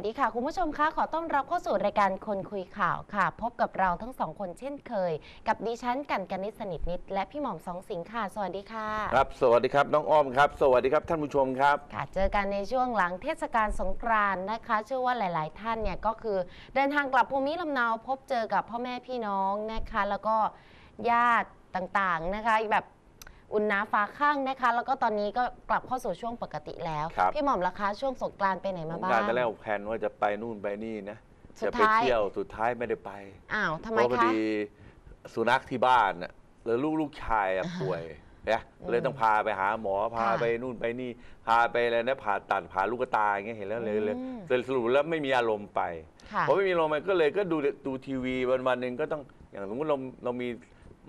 วัสดีค่ะ คุณผู้ชมคะขอต้อนรับเข้าสู่รายการคนคุยข่าวค่ะ พบกับเราทั้งสองคนเช่นเคย กับดิฉันกันกันนิษฐ์สนิทนิด และพี่หม่อมสองสิงห์ค่ะ สวัสดีค่ะ ครับ สวัสดีครับน้องอ้อมครับ สวัสดีครับท่านผู้ชมครับค่ะ เจอกันในช่วงหลังเทศกาลสงกรานต์นะคะ เชื่อว่าหลาย ๆ ท่านเนี่ยก็คือเดินทางกลับภูมิลำเนาพบเจอกับพ่อแม่พี่น้องนะคะ แล้วก็ญาติต่างๆนะคะแบบ อุ่นหนาฟ้าข้างนะคะ แล้วก็ตอนนี้ก็กลับเข้าสู่ช่วงปกติแล้ว ครับ พี่หม่อมล่ะคะช่วงสงกรานต์ไปไหนมาบ้างการตอนแรกแผนว่าจะไปนู่นไปนี่นะ สุจะดไปท้าย เที่ยวสุดท้ายไม่ได้ไป อ้าวทำเพไมราะพอคะ ดีสุนัขที่บ้านน่ะแล้วลูกลูกชายอะป่วยนะอืมเลยต้องพาไปหาหมอพาค่ะไปนู่นไปนี่ พาไปอะไรนะผ่าตัดผ่าลูกตาอย่างเงี้ยเห็นแล้วเลยเลยอืม เลยสรุปแล้วไม่มีอารมณ์ไปค่ะพอไม่มีอารมณ์ไปก็เลยก็ดูดูทีวีวันวันๆหนึ่งก็ต้องอย่างสมมติเราเรามี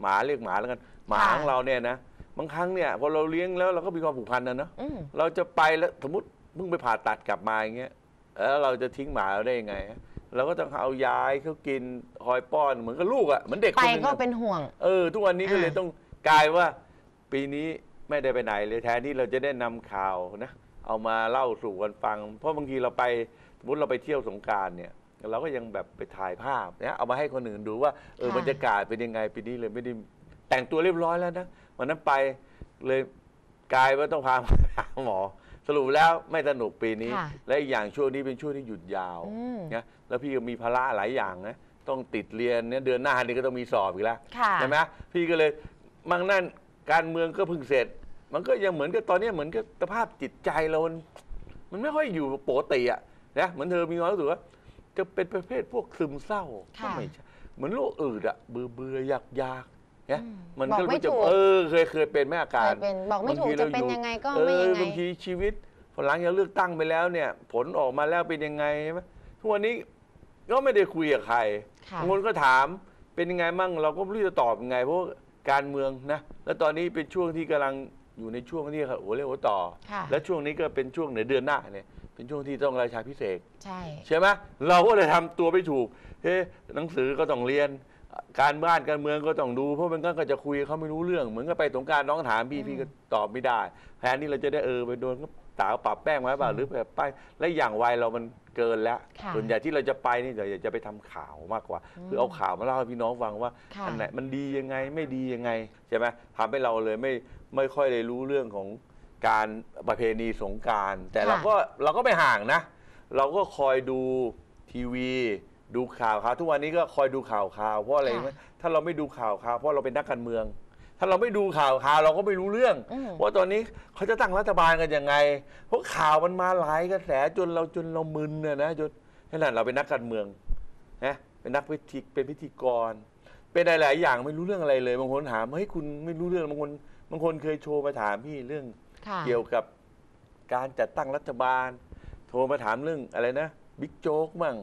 หมาเรียกหมาแล้วกันหมาค่ะ ของเราเนี่ยนะ บางครั้งเนี่ยพอเราเลี้ยงแล้วเราก็มีความผูกพันนะเนาะอืม เราจะไปแล้วสมมติเพิ่งไปผ่าตัดกลับมาอย่างเงี้ยแล้วเราจะทิ้งหมาเราได้ยังไงฮะเราก็ต้องเอายาให้เขากินคอยป้อนเหมือนกับลูกอะเหมือนเด็กไปคนหนึงก็อะ เป็นห่วง เออทุกวันนี้ก็เลยอ่า ต้องกลายว่า ปีนี้ไม่ได้ไปไหนเลยแทนที่เราจะได้นำข่าวนะ เอามาเล่าสู่กันฟัง เพราะบางทีเราไปสมมติเราไปเที่ยวสงกรารเนี่ยเราก็ยังแบบไปถ่ายภาพเนี่ยเอามาให้คนอื่นดูว่าเออบรรยากาศเป็นยังไงปีนี้เลยไม่ได้แต่งตัวเรียบร้อยแล้วนะ วันนั้นไปเลยกลายว่าต้องพามาหาหมอ สรุปแล้วไม่สนุกปีนี้ ค่ะ และอีกอย่างช่วงนี้เป็นช่วงที่หยุดยาวอืม นะแล้วพี่ก็มีภาระหลายอย่างนะต้องติดเรียนเนี่ยเดือนหน้านี่ก็ต้องมีสอบอีกแล้วค่ะ ใช่ไหมพี่ก็เลยมั่งนั่นการเมืองก็เพิ่งเสร็จ มันก็ยังเหมือนกับตอนนี้เหมือนกับสภาพจิตใจเรามันมันไม่ค่อยอยู่ปกติอะนะเหมือนเธอมีความรู้สึกว่าจะเป็นประเภทพวกซึมเศร้าก็ค่ะ ไม่ใช่เหมือนโรคอืดอะเบื่อเบื่ออยากอยากๆ นะอืมมันบอกก็ไม่รู้จะถูก เออเคยเคยเป็นไหมอาเคการยเป็นบอกไม่ถูกบางทีจะเราเป็นอยู่ยังไงก็เอไม่อยังไง บางทีชีวิตพอหลังจากเลือกตั้งไปแล้วเนี่ย ผลออกมาแล้วเป็นยังไงใช่ไหมทุกวันนี้ก็ไม่ได้คุยกับใครค่ะ บางคนก็ถามเป็นยังไงมั่งเราก็ไม่รู้จะตอบยังไง เพราะว่าการเมืองนะแล้วตอนนี้เป็นช่วงที่กำลังอยู่ในช่วงที่โอ้เรียกว่าต่อ ค่ะ และช่วงนี้ก็เป็นช่วงในเดือนหน้าเนี่ยเป็นช่วงที่ต้องราชาพิเศษก ใช่ ใช่ไหมเราก็เลยทำตัวไม่ถูกเฮ้หนังสือก็ต้องเรียน การบ้านการเมืองก็ต้องดู เพราะมันก็จะคุยกับเขาไม่รู้เรื่อง เหมือนกับไปสงกรารน้องถามพี่พี่ก็ตอบไม่ได้ แทนที่เราจะได้เออไปโดนก็ตาปรับแป้งไว้เปล่าหรือแบบไปและอย่างวัยเรามันเกินแล้ว ค่ะส่วนใหญ่ที่เราจะไปนี่เราอยากจะไปทำข่าวมากกว่า อืมคือเอาข่าวมาเล่าให้พี่น้องฟังว่าค่ะ อันไหนมันดียังไงไม่ดียังไงใช่ไหมทำให้เราเลยไม่ไม่ค่อยได้รู้เรื่องของการประเพณีสงกราร แต่เราก็เราก็ไม่ห่างนะ เราก็คอยดูทีวี ดูข่าวข่าวทุกวันนี้ก็คอยดูข่าวข่าวเพราะอะไรรู้ไหมถ้าเราไม่ดูข่าวข่าวเพราะเราเป็นนักการเมือง ถ้าเราไม่ดูข่าวข่าวเราก็ไม่รู้เรื่อง อืม ว่าตอนนี้เขาจะตั้งรัฐบาลกันยังไง เพราะข่าวมันมาหลายกระแสจนเราจนเรามึนน่ะนะจนขนาดเราเป็นนักการเมืองนะเป็นนักพิธีเป็นพิธีกร เป็นหลายๆอย่างไม่รู้เรื่องอะไรเลยบางคนถามเฮ้ยคุณไม่รู้เรื่องบางคนบางคนเคยโทรมาถามพี่เรื่อง ค่ะ เกี่ยวกับการจัดตั้งรัฐบาล โทรมาถามเรื่องอะไรนะบิ๊กโจ๊กมั่ง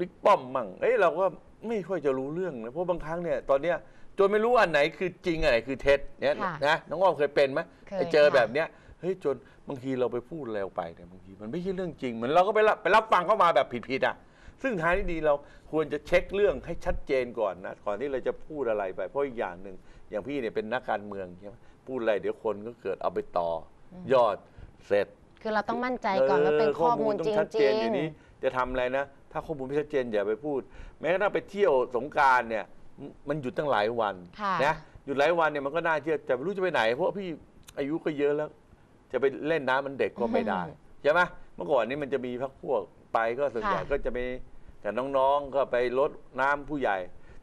บิ๊กป้อมมั่งเอ้ยเราก็ไม่ค่อยจะรู้เรื่องนะเพราะบางครั้งเนี่ยตอนเนี้ยจนไม่รู้อันไหนคือจริงอันไหนคือเท็จเนี่ยค่ะนะน้องอ้อมเคยเป็นไหมเคยไปเจอค่ะ แบบเนี้ยเฮ้ยจนบางทีเราไปพูดอะไรออกไปเนี่ยบางทีมันไม่ใช่เรื่องจริงเหมือนเราก็ไปรับไปรับฟังเข้ามาแบบผิดๆอะซึ่งทางที่ดีเราควรจะเช็คเรื่องให้ชัดเจนก่อนนะก่อนที่เราจะพูดอะไรไป เพราะอีกอย่างหนึ่งอย่างพี่เนี่ยเป็นนักการเมืองใช่ไหมพูดอะไรเดี๋ยวคนก็เกิดเอาไปต่ออยอดเสร็จ คือเราต้องมั่นใจก่อนว่าเป็นข้อมูลต้จองชัดเจรินงเดี๋ยวนี้จะทำอะไรนะ ถ้าข้อมูลไม่ชัดเจนอย่าไปพูด แม้กระทั่งไปเที่ยวสงกรารเนี่ยมมันหยุดตั้งหลายวันค่ะนะหยุดหลายวันเนี่ยมันก็น่าเที่ยวแต่ไม่รู้จะไปไหน เพราะพี่อายุก็เยอะแล้ว จะไปเล่นน้ำมันเด็กก็ไม่ได้ใช่ไหมเมื่อก่อนนี้มันจะมีพักพวกไปก็ส่วนใหญ่ค่ะก็จะไปกับน้องๆก็ไปรดน้ำผู้ใหญ่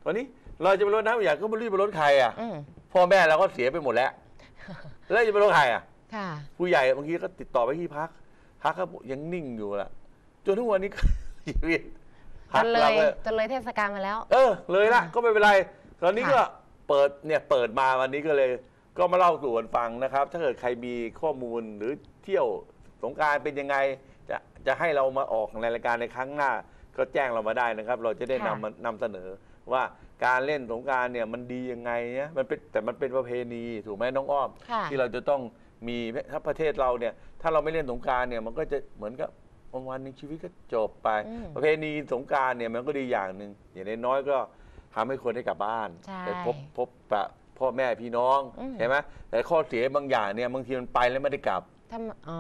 ตอนนี้เราจะไปรดน้ำผู้ใหญ่ก็ไม่รู้จะไปรดใครอะอืมพ่อแม่เราก็เสียไปหมดแล้วแล้วจะไปรดใครอะค่ะผู้ใหญ่บางทีก็ติดต่อไปที่พักพักก็ยังนิ่งอยู่ล่ะจนทุกวันนี้ ชีวิตจพักนเลเรายก็จนเลยเทศกาลมาแล้ว เออ เลยละก็ไม่เป็นไรตอนนี้ก็ค่ะเปิดเนี่ยเปิดมาวันนี้ก็เลย ก็มาเล่าสู่กันฟังนะครับ ถ้าเกิดใครมีข้อมูลหรือเที่ยวสงกรารเป็นยังไง จะจะให้เรามาออกในรายการในครั้งหน้า ก็แจ้งเรามาได้นะครับ เราจะได้นำมานำเสนอว่าการเล่นสงกรารเนี่ยมันดียังไงเนี่ยมันเป็นแต่มันเป็นประเพณีถูกไหมน้องอ้อมค่ะที่เราจะต้องมีถ้าประเทศเราเนี่ย ถ้าเราไม่เล่นสงกรารเนี่ยมันก็จะเหมือนกับ วันวันๆหนึงชีวิตก็จบไป อืมประเพณีสงกรารเนี่ยมันก็ดีอย่างหนึ่งอย่างน้อยๆก็ทำให้คนได้กลับบ้านใช่ไปพบพบปะพ่อแม่พี่น้องอืม ใช่ไหมแต่ข้อเสียบางอย่างเนี่ยบางทีมันไปแล้วไม่ได้กลับ ทำอ๋อ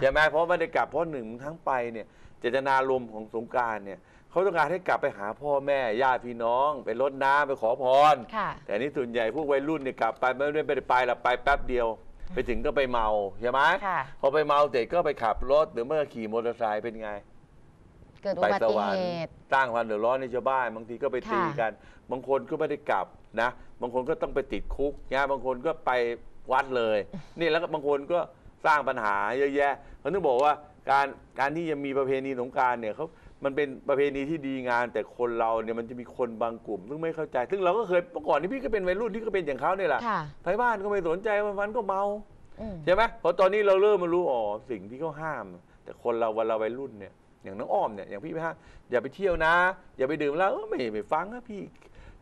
ใช่ไหมเพราะไม่ได้กลับเพราะหนึ่งทั้งไปเนี่ยเจตนารมณ์ของสงกรารเนี่ยเขาต้องการให้กลับไปหาพ่อแม่ญาติพี่น้อง ไปรดน้ำไปขอพร ค่ะ แต่นี่ส่วนใหญ่พวกวัยรุ่นเนี่ยกลับไปไม่ได้ไปไปหลับไปแป๊บเดียว ไปถึงก็ไปเมาใช่ไหมค่ะ พอไปเมาเสร็จก็ไปขับรถหรือไม่ก็ขี่มอเตอร์ไซค์เป็นไง เกิดอุไปบัสติวรรเหค์ตุ สร้างความเดือดร้อนในชาวบ้านบางทีก็ไปตีค่ะกัน บางคนก็ไม่ได้กลับนะ บางคนก็ต้องไปติดคุกนะบางคนก็ไปวัดเลย นี่แล้วก็บางคนก็สร้างปัญหาเยอะแยะเขาต้องบอกว่าการการที่จะมีประเพณีสงกรารเนี่ยเขา มันเป็นประเพณีที่ดีงามแต่คนเราเนี่ยมันจะมีคนบางกลุ่ม ซึ่งไม่เข้าใจ ซึ่งเราก็เคยเมื่อก่อนนี่พี่ก็เป็นวัยรุ่นที่ก็เป็นอย่างเขาเนี่ยแหละค่ะ ไปบ้านก็ไม่สนใจวันๆก็เมา อืม ใช่ไหมพอตอนนี้เราเริ่มมารู้อ๋อสิ่งที่เขาห้าม แต่คนเราวันเราวัยรุ่นเนี่ย อย่างน้องอ้อมเนี่ยอย่างพี่ไม่ห้ามอย่าไปเที่ยวนะ อย่าไปดื่มแล้วเออไม่ไม่ฟังนะพี่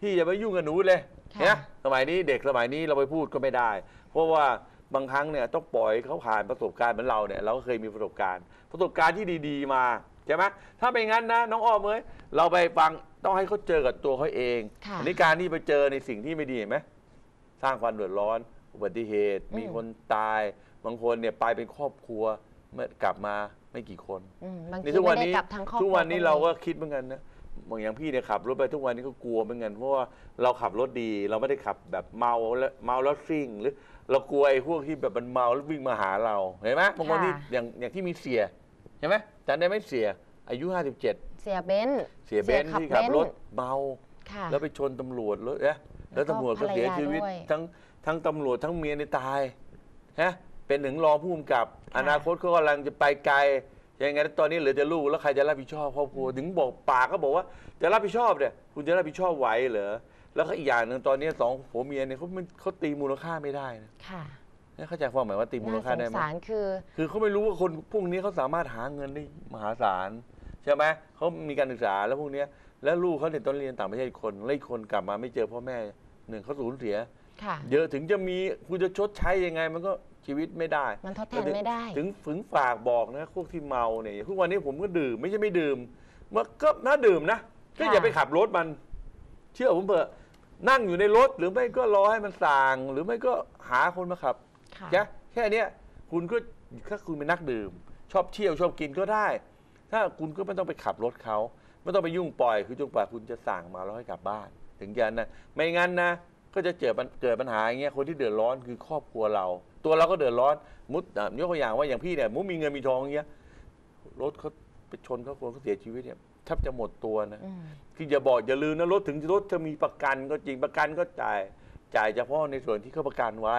พี่อย่าไปยุ่งกับหนูเลยค่ะเนี่ยสมัยนี้เด็กสมัยนี้เราไปพูดก็ไม่ได้ เพราะว่าบางครั้งเนี่ยต้องปล่อยเขาผ่านประสบการณ์เหมือนเราเนี่ยเราก็เคยมีประสบการณ์ ประสบการณ์ที่ดี ๆ มาใช่ไหมถ้าเป็นงั้นนะ น้องอ้อมเอ้ยเราไปฟังต้องให้เขาเจอกับตัวเขาเองค่ะอันนี้การที่ไปเจอในสิ่งที่ไม่ดีเห็นไหมสร้างความเดือดร้อน อุบัติเหตุ อืม มีคนตาย บางคนเนี่ยไปเป็นครอบครัวเมื่อกลับมาไม่กี่คนอืมบางทีนี่ทุกวันไม่นี้ได้กลับทั้งครอบครัวทุกวันนี้มีเราก็คิดเหมือนกันนะบางอย่างพี่เนี่ยขับรถไปทุกวันนี้ก็กลัวเหมือนกันเพราะว่าเราขับรถดี เราไม่ได้ขับแบบเมาแล้วเมาแล้วซิ่ง หรือ เรากลัวไอ้พวกที่แบบมันเมาแล้ววิ่งมาหาเราเห็นไหมบางคนที่อย่างอย่างที่มีเสี่ย เห็นไหมจำได้ไหมเสี่ยอายุ 57 เสี่ยเบนซ์เสี่ยเบนซ์ที่ขับรถเมาค่ะ แล้วไปชนตำรวจแล้วนะแล้วตำรวจก็เสียชีวิต ภรรยาด้วยทั้งทั้งตำรวจทั้งเมียในยตายฮะเป็นถึงรองผู้กำกับ ค่ะ อนาคตเขากำลังจะไปไกลยังไงตอนนี้เหลือจะลูกแล้วใครจะรับผิดชอบครอบครัวถึงบอกปากก็บอกว่าจะรับผิดชอบเนี่ยคุณจะรับผิดชอบไหวเหรอแล้วก็อีกอย่างหนึ่งตอนนี้สองผัวเมียเนี่ยเขาไม่เขาตีมูลค่าไม่ได้นะ ค่ะ เนี่ยเข้าใจความหมายว่าตีมูลน่าค่าสได้งไหมสารคือ คือเขาไม่รู้ว่าคนพวกนี้เขาสามารถหาเงินได้มหาศาลใช่ไหมเขามีการศึกษาแล้วพวกเนี้ยแล้วลูกเขาเนี่ยตอนเรียนต่างประเทศอีกคนแล้วอีกคนกลับมาไม่เจอพ่อแม่หนึ่งเขาสูญเสียค่ะเยอะถึงจะมีคุณจะชดใช้ยังไง มันก็ชีวิตไม่ได้ มันทดแทนไม่ได้ ถึงถึงฝากบอกนะพวกที่เมาเนี่ยทุกวันนี้ผมก็ดื่มไม่ใช่ไม่ดื่มมันก็น่าดื่มนะก็อย่าค่ะไปขับรถมัน เชื่อผมเถอะนั่งอยู่ในรถหรือไม่ก็รอให้มันส่างหรือไม่ก็หาคนมาขับ ค่ะแค่แค่เนี้ยคุณก็ถ้าคุณเป็นนักดื่ม ชอบเที่ยวชอบกินก็ได้ ถ้าคุณก็ไม่ต้องไปขับรถเขาไม่ต้องไปยุ่งปล่อยคือจนกว่าคุณจะสั่งมาแล้วให้กลับบ้าน ถึงจะนะไม่งั้นนะก็จะเกิดปัญเกิดปัญหาอย่างเงี้ยคนที่เดือดร้อนคือครอบครัวเรา ตัวเราก็เดือดร้อนมุดอะยกตัวอย่างว่าอย่างพี่เนี่ยมุดมีเงินมีทองอย่างเงี้ยรถเขาไปชนเขาคนเขาเสียชีวิตเนี่ยแทบจะหมดตัวนะ อืมคืออย่าบอกอย่าลืมนะรถถึงรถจะมีประกันก็จริงประกันก็จ่าย จ่ายเฉพาะในส่วนที่เขาประกันไว้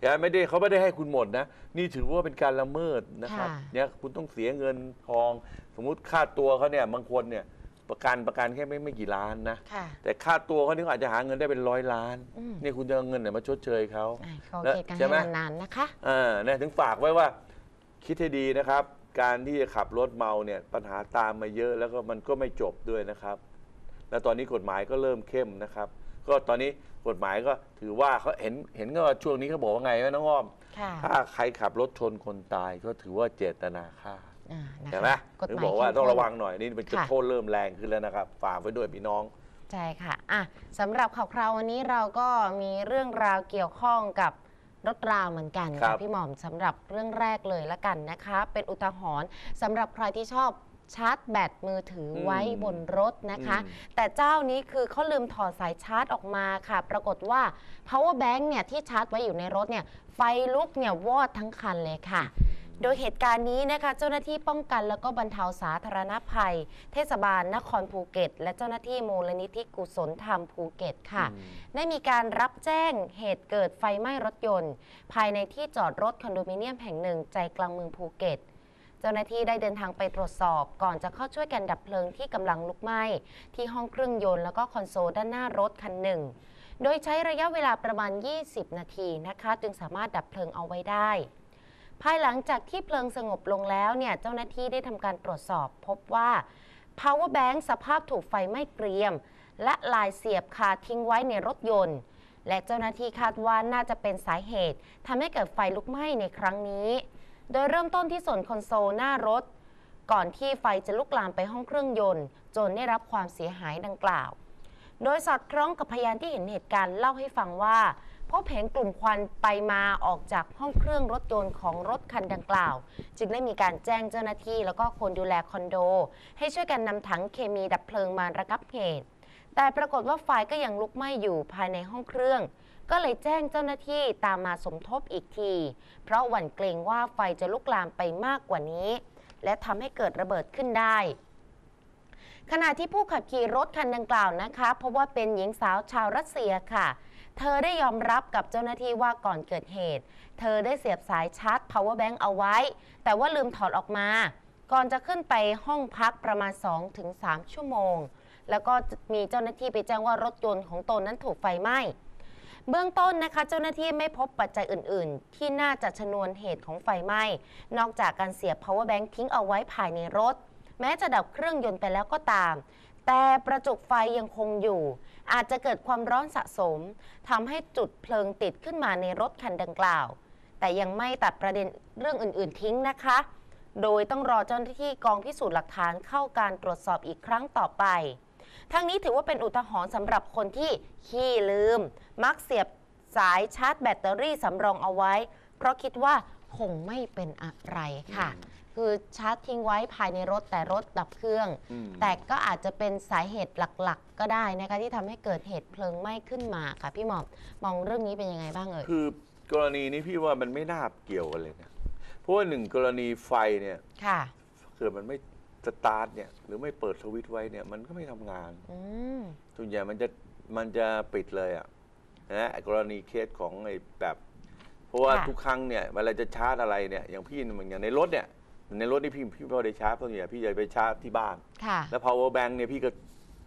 แต่ไม่ได้เขาไม่ได้ให้คุณหมดนะ นี่ถือว่าเป็นการละเมิดนะครับค่ะ เนี่ยคุณต้องเสียเงินทอง สมมุติค่าตัวเขาเนี่ยบางคนเนี่ยประกันประกันแค่ไม่ไม่กี่ล้านนะ ค่ะ แต่ค่าตัวเขานี่เขาอาจจะหาเงินได้เป็นร้อยล้าน อืม นี่คุณจะเอาเงินไหนมาชดเชยเขา อะเขาแล้วเก็บกันใช่ไหม ให้นานๆนะคะ อ่าเนี่ยถึงฝากไว้ว่า คิดให้ดีนะครับ การที่จะขับรถเมาเนี่ยปัญหาตามมาเยอะแล้วก็มันก็ไม่จบด้วยนะครับ แล้วตอนนี้กฎหมายก็เริ่มเข้มนะครับ ก็ตอนนี้กฎหมายก็ถือว่าเขาเห็นเห็นก็ว่าช่วงนี้เขาบอกว่าไงไหมน้องอ้อม ค่ะถ้าใครขับรถชนคนตายก็ถือว่าเจตนาฆ่าอ่านะคะใช่ไหมกฎถึงหมายบอกว่าเข้มต้องข้นระวังหน่อยนี่เป็นจุดค่ะ โทษเริ่มแรงขึ้นแล้วนะครับฝากไว้ด้วยพี่น้อง ใช่ค่ะอะสำหรับข่าวคราววันนี้เราก็มีเรื่องราวเกี่ยวข้องกับรถราเหมือนกันครัค่ะบ พี่หม่อมสำหรับเรื่องแรกเลยละกันนะคะ เป็นอุทาหรณ์สำหรับใครที่ชอบ ชาร์จแบตมือถือไว้บนรถนะคะอืมแต่เจ้านี้คือเขาลืมถอดสายชาร์จออกมาค่ะ ปรากฏว่า power bank เนี่ยที่ชาร์จไว้อยู่ในรถเนี่ยไฟลุกเนี่ยวอดทั้งคันเลยค่ะโดยเหตุการณ์นี้นะคะเจ้าหน้าที่ป้องกันแล้วก็บรรเทาสาธารณภัย เทศบาลนครภูเก็ต และเจ้าหน้าที่มูลนิธิกุศลธรรมภูเก็ตค่ะอืมได้มีการรับแจ้งเหตุเกิดไฟไหม้รถยนต์ ภายในที่จอดรถคอนโดมิเนียมแห่งหนึ่งใจกลางเมืองภูเก็ต เจ้าหน้าที่ได้เดินทางไปตรวจสอบ ก่อนจะเข้าช่วยกันดับเพลิงที่กำลังลุกไหม้ที่ห้องเครื่องยนต์แล้วก็คอนโซลด้านหน้ารถคันหนึ่ง โดยใช้ระยะเวลาประมาณ 20 นาทีนะคะ จึงสามารถดับเพลิงเอาไว้ได้ ภายหลังจากที่เพลิงสงบลงแล้วเนี่ยเจ้าหน้าที่ได้ทำการตรวจสอบ พบว่า power bank สภาพถูกไฟไหม้เกรียม ละลายเสียบคาทิ้งไว้ในรถยนต์และเจ้าหน้าที่คาดว่าน่าจะเป็นสาเหตุทำให้เกิดไฟลุกไหม้ในครั้งนี้ โดยเริ่มต้นที่ส่วนคอนโซลหน้ารถ ก่อนที่ไฟจะลุกลามไปห้องเครื่องยนต์ จนได้รับความเสียหายดังกล่าว โดยสอดคล้องกับพยานที่เห็นเหตุการณ์เล่าให้ฟังว่า พบเห็นกลุ่มควันไปมาออกจากห้องเครื่องรถยนต์ของรถคันดังกล่าว จึงได้มีการแจ้งเจ้าหน้าที่ แล้วก็คนดูแลคอนโด ให้ช่วยกันนำถังเคมีดับเพลิงมาระงับเหตุแต่ปรากฏว่าไฟก็ยังลุกไหม้อยู่ภายในห้องเครื่อง ก็เลยแจ้งเจ้าหน้าที่ตามมาสมทบอีกที เพราะหวั่นเกรงว่าไฟจะลุกลามไปมากกว่านี้ และทำให้เกิดระเบิดขึ้นได้ขณะที่ผู้ขับขี่รถคันดังกล่าวนะคะ เพราะว่าเป็นหญิงสาวชาวรัสเซียค่ะ เธอได้ยอมรับกับเจ้าหน้าที่ว่าก่อนเกิดเหตุ เธอได้เสียบสายชาร์จ power bank เอาไว้ แต่ว่าลืมถอดออกมา ก่อนจะขึ้นไปห้องพักประมาณ 2-3 ชั่วโมง แล้วก็มีเจ้าหน้าที่ไปแจ้งว่ารถยนต์ของตนนั้นถูกไฟไหม้ เบื้องต้นนะคะ เจ้าหน้าที่ไม่พบปัจจัยอื่น ๆ ที่น่าจะชนวนเหตุของไฟไหม้ นอกจากการเสียบ power bank ทิ้งเอาไว้ภายในรถ แม้จะดับเครื่องยนต์ไปแล้วก็ตาม แต่ประจุไฟยังคงอยู่ อาจจะเกิดความร้อนสะสมทำให้จุดเพลิงติดขึ้นมาในรถคันดังกล่าว แต่ยังไม่ตัดประเด็นเรื่องอื่น ๆ ทิ้งนะคะโดยต้องรอเจ้าหน้าที่กองพิสูจน์หลักฐานเข้าการตรวจสอบอีกครั้งต่อไป ทั้งนี้ถือว่าเป็นอุทาหรณ์สำหรับคนที่ขี้ลืม มักเสียบสายชาร์จแบตเตอรี่สำรองเอาไว้ เพราะคิดว่าคงไม่เป็นอะไรค่ะ คือชาร์จทิ้งไว้ภายในรถแต่รถดับเครื่อง อืม แต่ก็อาจจะเป็นสาเหตุหลักๆ ก็ได้นะคะที่ทำให้เกิดเหตุเพลิงไหม้ขึ้นมาค่ะพี่หมอมมองเรื่องนี้เป็นยังไงบ้างเอ่ย คือกรณีนี้พี่ว่ามันไม่น่าเกี่ยวกันเลยนะ เพราะว่าหนึ่งกรณีไฟเนี่ยค่ะ เกิดมันไม่ สตาร์ทเนี่ยหรือไม่เปิดสวิตช์ไว้เนี่ยมันก็ไม่ทำงานอืมส่วนใหญ่มันจะมันจะปิดเลยอะนะไอ้กรณีเคสของไอ้แบบ เพราะว่าค่ะทุกครั้งเนี่ยเวลาจะชาร์จอะไรเนี่ยอย่างพี่เนี่ยมันอย่างในรถเนี่ยในรถนี่พี่พี่ไม่ได้ชาร์จเพราะส่วนใหญ่พี่จะไปชาร์จที่บ้าน ค่ะ แล้ว power bank เนี่ยพี่ก็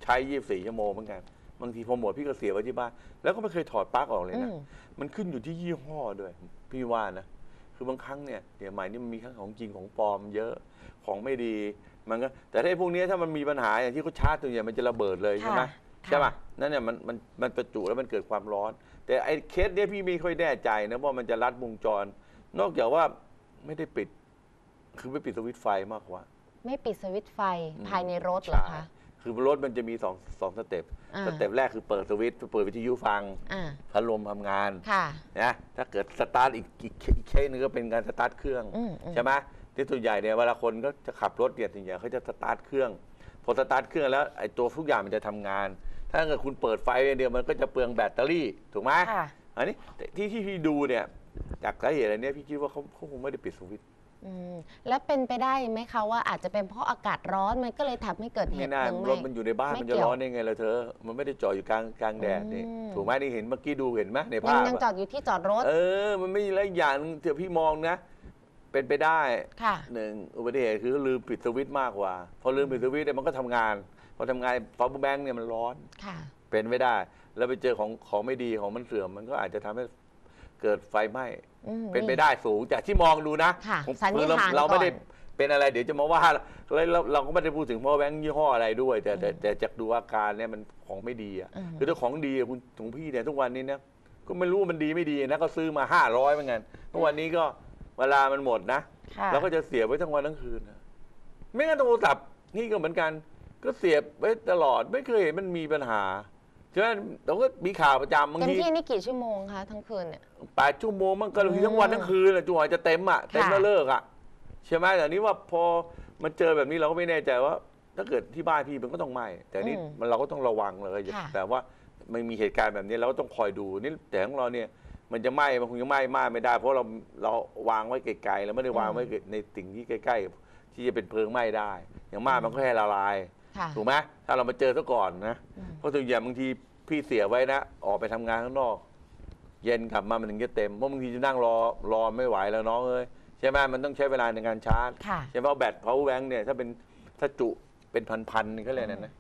ใช้ 24 ชั่วโมงเหมือนกัน บางทีพอหมดพี่ก็เสียไว้ที่บ้าน แล้วก็ไม่เคยถอดปลั๊กออกเลยอืนะมมันขึ้นอยู่ที่ยี่ห้อด้วย พี่ว่านะ คือบางครั้งเนี่ยเดี๋ยวใหม่นี่มันมีทั้งของจริงของปลอมเยอะ ของไม่ดี มันก็แต่ถ้าไอ้พวกเนี้ยถ้ามันมีปัญหาอย่างที่เขาชาร์จตัวเนี่ยมันจะระเบิดเลยใช่ไหมค่ะใช่ป่ะนั่นเนี่ยมันมันมันประจุแล้วมันเกิดความร้อน แต่ไอ้เคสเนี่ยพี่ไม่ค่อยแน่ใจนะว่ามันจะรัดวงจร นอกจากว่าไม่ได้ปิด คือไม่ปิดสวิตช์ไฟมากกว่า ไม่ปิดสวิตช์ไฟอืมภายในรถเหรอคะ คือรถมันจะมีสองสอง step อ่า step แรกคือเปิดสวิตช์เปิดวิทยุฟัง อ่าพัดลมทำงานค่ะ นะ ถ้าเกิดสตาร์ทอีกอีกอีกเคสหนึ่งก็เป็นการสตาร์ทเครื่อง อืมอืม ใช่ไหม ที่ส่วนใหญ่เนี่ยเวลาคนก็จะขับรถเนี่ยส่วนใหญ่เขาจะสตาร์ทเครื่อง พอสตาร์ทเครื่องแล้วไอ้ตัวทุกอย่างมันจะทำงาน ถ้าเกิดคุณเปิดไฟอย่างเดียวมันก็จะเปลืองแบตเตอรี่ถูกไหมค่ะ อันนี้ที่ที่พี่ดูเนี่ยจากสาเหตุอะไรเนี่ยพี่คิดว่าเขาเขาคงไม่ได้ปิดสวิตช์ อืมแล้วเป็นไปได้ไหมคะว่าอาจจะเป็นเพราะอากาศร้อนมันก็เลยทำให้เกิดเหไม่ตุน่าเพลิงไหรม้ถมันอยู่ในบ้านไม่มันจะเกี่ยวร้อนได้ไงล่ะเธอ มันไม่ได้จอดอยู่กลางกลางแดดนี่อืม ถูกไหมนี่เห็นเมื่อกี้ดูเห็นไหมในยังภาพยังจออะดอยู่ที่จอดรถ เออ มันไม่แล้วอีกอย่างหนึ่งเดี๋ยวพี่มองนะ เป็นไปได้ค่ะหนึ่งอุบัติเหตุคือลืมปิดสวิตช์มากกว่า พอลืมปิดสวิตช์เนี่ยมันก็ทำงาน พอทำงานพอแบงค์เนี่ยมันร้อน ค่ะ เป็นไม่ได้ แล้วไปเจอของของไม่ดีของมันเสื่อม มันก็อาจจะทำให้เกิดไฟไหม้ อืม เป็นไปได้สูงจากที่มองดูนะค่ะผมสันนิษฐานเราเราไม่ได้ก่อนเป็นอะไรเดี๋ยวจะมาว่าแล้วเราเราก็ไม่ได้พูดถึงพ่อแบงค์ยี่ห้ออะไรด้วย แต่แต่แต่จากดูอาการเนี่ยมันของไม่ดีอะอืม คือถ้าของดีอะคุณของพี่เนี่ยทุกวันนี้เนี่ยก็ไม่รู้ว่ามันดีไม่ดีนะก็ซื้อมาห้าร้อยเหมือนกันทุกวันนี้ก็ เวลามันหมดนะค่ะเราก็จะเสียบไว้ทั้งวันทั้งคืนนะไม่งั้นโทรศัพท์นี่ก็เหมือนกัน ก็เสียบไว้ตลอดไม่เคยเห็นมันมีปัญหาใช่ไหมเราก็มีข่าวประจำบางเต็มทีที่นี่กี่ชั่วโมงคะทั้งคืนเนี่ย แปดชั่วโมงมันก็บางทีอืมทั้งวันทั้งคืนอะจนกว่าจะเต็มอะเต็มค่ะแล้วเลิกอะใช่ไหมแต่นี้ว่าพอมันเจอแบบนี้เราก็ไม่แน่ใจว่า ถ้าเกิดที่บ้านพี่มันก็ต้องไหม้แต่นี่มันเราก็ต้องระวังเลยแต่ว่ามันมีเหตุการณ์แบบนี้เราก็ต้องคอยดูนี่แต่ของเราเนี่ย มันจะไหม้มันคงจะไหม้มากไม่ได้ เพราะเราเราวางไว้ไกลๆแล้วไม่ได้วางไว้ในสิ่งที่ใกล้ ๆ ที่จะเป็นเพลิงไหม้ได้ อย่างมากมันก็แค่ละลายค่ะ ถูกไหมถ้าเรามาเจอซะก่อนนะอืม เพราะถึงอย่างบางทีพี่เสียไว้นะออกไปทำงานข้างนอก เย็นกลับมามันถึงจะเต็มเพราะบางทีจะนั่งรอรอไม่ไหวแล้วน้องเอ้ยใช่ไหมมันต้องใช้เวลาในการชาร์จ ค่ะ ใช่ไหมเพราะแบต power bank เนี่ยถ้าเป็นถ้าจุเป็นพันๆนี่ก็เลยกนะนะ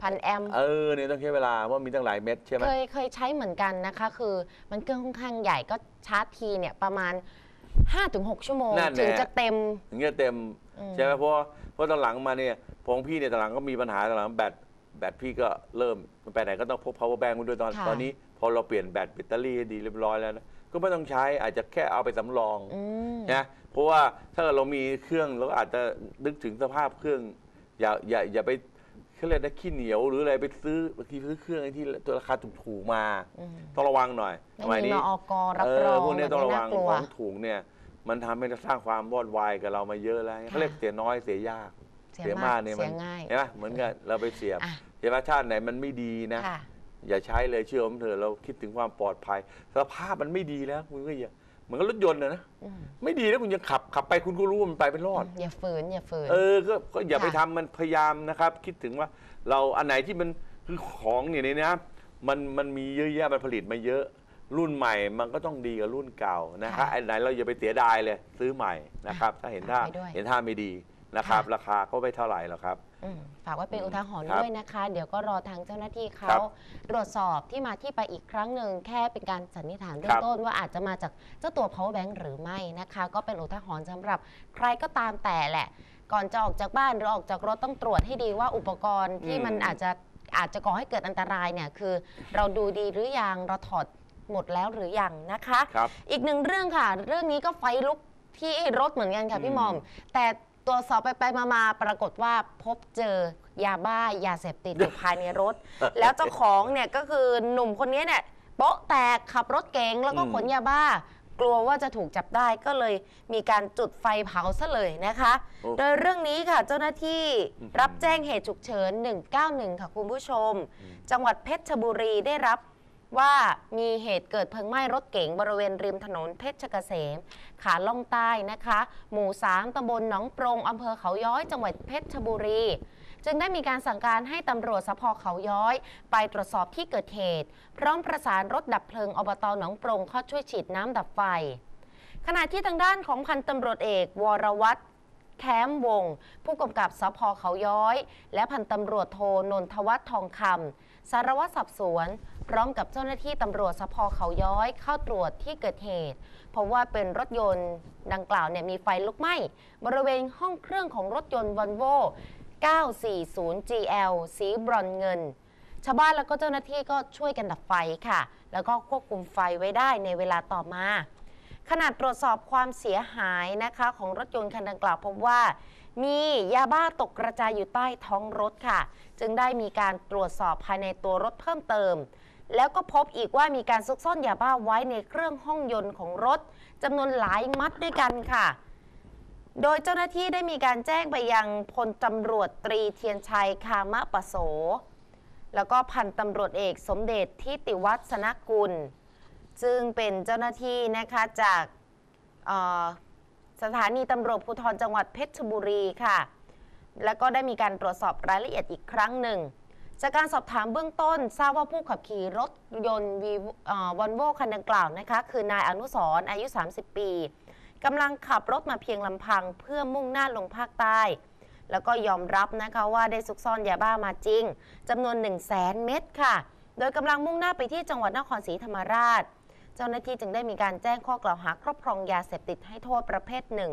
พันแอมป์เออเนี่ยต้องใช้เวลาเพราะมีตั้งหลายเม็ดใช่ไหมเคยเคยใช้เหมือนกันนะคะ คือมันเครื่องค่อนข้างใหญ่ก็ชาร์จทีเนี่ยประมาณ 5-6 ชั่วโมงนั่นแหละถึงจะเต็ม ถึงจะเต็มอืม ใช่ไหมเพราะว่าเพราะตอนหลังมาเนี่ยพองพี่เนี่ยตอนหลังก็มีปัญหาตอนหลังแบตแบตพี่ก็เริ่มไปไหนก็ต้องพก power bank มาด้วยตอนค่ะ ตอนนี้ พอเราเปลี่ยนแบตแบตเตอรี่ให้ดีเรียบร้อยแล้วนะก็ไม่ต้องใช้อาจจะแค่เอาไปสำรองอืม นะเพราะว่าถ้าเรามีเครื่องเราก็อาจจะนึกถึงสภาพเครื่อง อย่าอย่าอย่าไป เขาเรียกนะขี้เหนียวหรืออะไรไปซื้อบางทีซื้อเครื่องไอ้ที่ตัวราคาถูกๆมาอืมต้องระวังหน่อยไม่สยมีนี้มอกรับเอรอองพวกเนี้ยต้องระวังแบบนี้น่ากลัวของถูกเนี่ยมันทำให้สร้างความวอดวายกับเรามาเยอะแล้วเขาเรียกเสียน้อยเสียยากเสียมากเนี่ยเสีมัยง่ายเห็นไหมเหมือนกันเราไปเสียบอะเห็นไหมชาติไหนมันไม่ดีนะค่ะอย่าใช้เลยเชื่อผมเถอะเราคิดถึงความปลอดภัยสภาพมันไม่ดีแล้วคุณก็อย่า เหมือนกับรถยนต์นะนะอืมไม่ดีแล้วคุณยังขับขับไปคุณก็รู้ว่ามันไปไม่รอด อย่าฝืนอย่าฝืน เออก็ก็อย่าค่ะไปทำมันพยายามนะครับ คิดถึงว่าเราอันไหนที่มันคือของเนี่ยในนะมันมันมีเยอะแยะมันผลิตมาเยอะ รุ่นใหม่มันก็ต้องดีกับรุ่นเก่านะครับอันไหนเราอย่าไปเสียดายเลยซื้อใหม่นะครับ ถ้าเห็นท่าฝากไว้ด้วย เห็นท่าไม่ดี นะครับค่ะราคาก็ไม่เท่าไหร่หรอกครับ อืมฝากไว้เป็นอุทาหรณ์ครับด้วยนะคะ เดี๋ยวก็รอทางเจ้าหน้าที่ครัเขาบตรวจสอบที่มาที่ไปอีกครั้งหนึ่งแค่เป็นการสันนิษฐานเบื้อครังบต้นว่าอาจจะมาจากเจ้าตัว power bank หรือไม่นะคะ ก็เป็นอุทาหรณ์สำหรับใครก็ตามแต่แหละ ก่อนจะออกจากบ้านหรือออกจากรถต้องตรวจให้ดีว่าอุปกรณ์ที่มันอาจจะอาจจะก่อให้เกิดอันตรายเนี่ยคือ เราดูดีหรือยังเราถอดหมดแล้วหรือยังนะคะ ครับ อีกหนึ่งเรื่องค่ะ เรื่องนี้ก็ไฟลุกที่รถเหมือนกันค่ะพี่อืมหมอม แต่ ตรวจสอบไปไปมามาปรากฏว่าพบเจอยาบ้ายาเสพติดอยู่ภายในรถ แล้วเจ้าของเนี่ยก็คือหนุ่มคนนี้เนี่ยโป๊ะแตกขับรถเก๋งแล้วก็อืมขนยาบ้า กลัวว่าจะถูกจับได้ก็เลยมีการจุดไฟเผาซะเลยนะคะโอ้โดยเรื่องนี้ค่ะเจ้าหน้าที่อืมรับแจ้งเหตุฉุกเฉิน 191 ค่ะคุณผู้ชม จังหวัดเพชรบุรีได้รับ ว่ามีเหตุเกิดเพลิงไหม้รถเก๋งบริเวณริมถนนเพชรเกษม ขาล่องใต้นะคะ หมู่ 3ตำบลหนองปรงอำเภอเขาย้อยจังหวัดเพชรบุรี จึงได้มีการสั่งการให้ตำรวจสพเขาย้อย ไปตรวจสอบที่เกิดเหตุ พร้อมประสานรถดับเพลิงอบตหนองปรงเข้าช่วยฉีดน้ำดับไฟ ขณะที่ทางด้านของพันตำรวจเอก วรวัตรแคมวง ผู้กำกับสพเขาย้อย และพันตำรวจโทนนทวัฒน์ทองคำสารวัตรสอบสวน พร้อมกับเจ้าหน้าที่ตำรวจสพเขาย้อยเข้าตรวจที่เกิดเหตุ เพราะว่าเป็นรถยนต์ดังกล่าวเนี่ยมีไฟลุกไหม้บริเวณห้องเครื่องของรถยนต์วอลโว่940 GL สีบรอนซ์เงิน ชาวบ้านแล้วก็เจ้าหน้าที่ก็ช่วยกันดับไฟค่ะ แล้วก็ควบคุมไฟไว้ได้ในเวลาต่อมาขณะตรวจสอบความเสียหายนะคะของรถยนต์คันดังกล่าวพบว่า มียาบ้าตกกระจายอยู่ใต้ท้องรถค่ะ จึงได้มีการตรวจสอบภายในตัวรถเพิ่มเติม แล้วก็พบอีกว่ามีการซุกซ่อนยาบ้าไว้ในเครื่องห้องยนต์ของรถจำนวนหลายมัดด้วยกันค่ะ โดยเจ้าหน้าที่ได้มีการแจ้งไปยังพลตำรวจตรีเทียนชัยคามะปะโส แล้วก็พันตำรวจเอกสมเด็จทิติวัฒนกุล ซึ่งเป็นเจ้าหน้าที่นะคะจากสถานีตำรวจภูธรจังหวัดเพชรบุรีค่ะ แล้วก็ได้มีการตรวจสอบรายละเอียดอีกครั้งหนึ่ง จากการสอบถามเบื้องต้น ทราบว่าผู้ขับขี่รถยนต์วีวอนโวคันดังกล่าวนะคะ คือนายอนุสร์อายุ 30 ปีกำลังขับรถมาเพียงลำพังเพื่อมุ่งหน้าลงภาคใต้ แล้วก็ยอมรับนะคะว่าได้ซุกซ่อนยาบ้ามาจริงจำนวน 1 0 0 0 0แสนเม็ดค่ะ โดยกำลังมุ่งหน้าไปที่จังหวัดนครศรีธรรมราช เจ้าหน้าที่จึงได้มีการแจ้งข้อกล่าวหาครอบครองยาเสพติดให้โทษประเภทหนึ่ง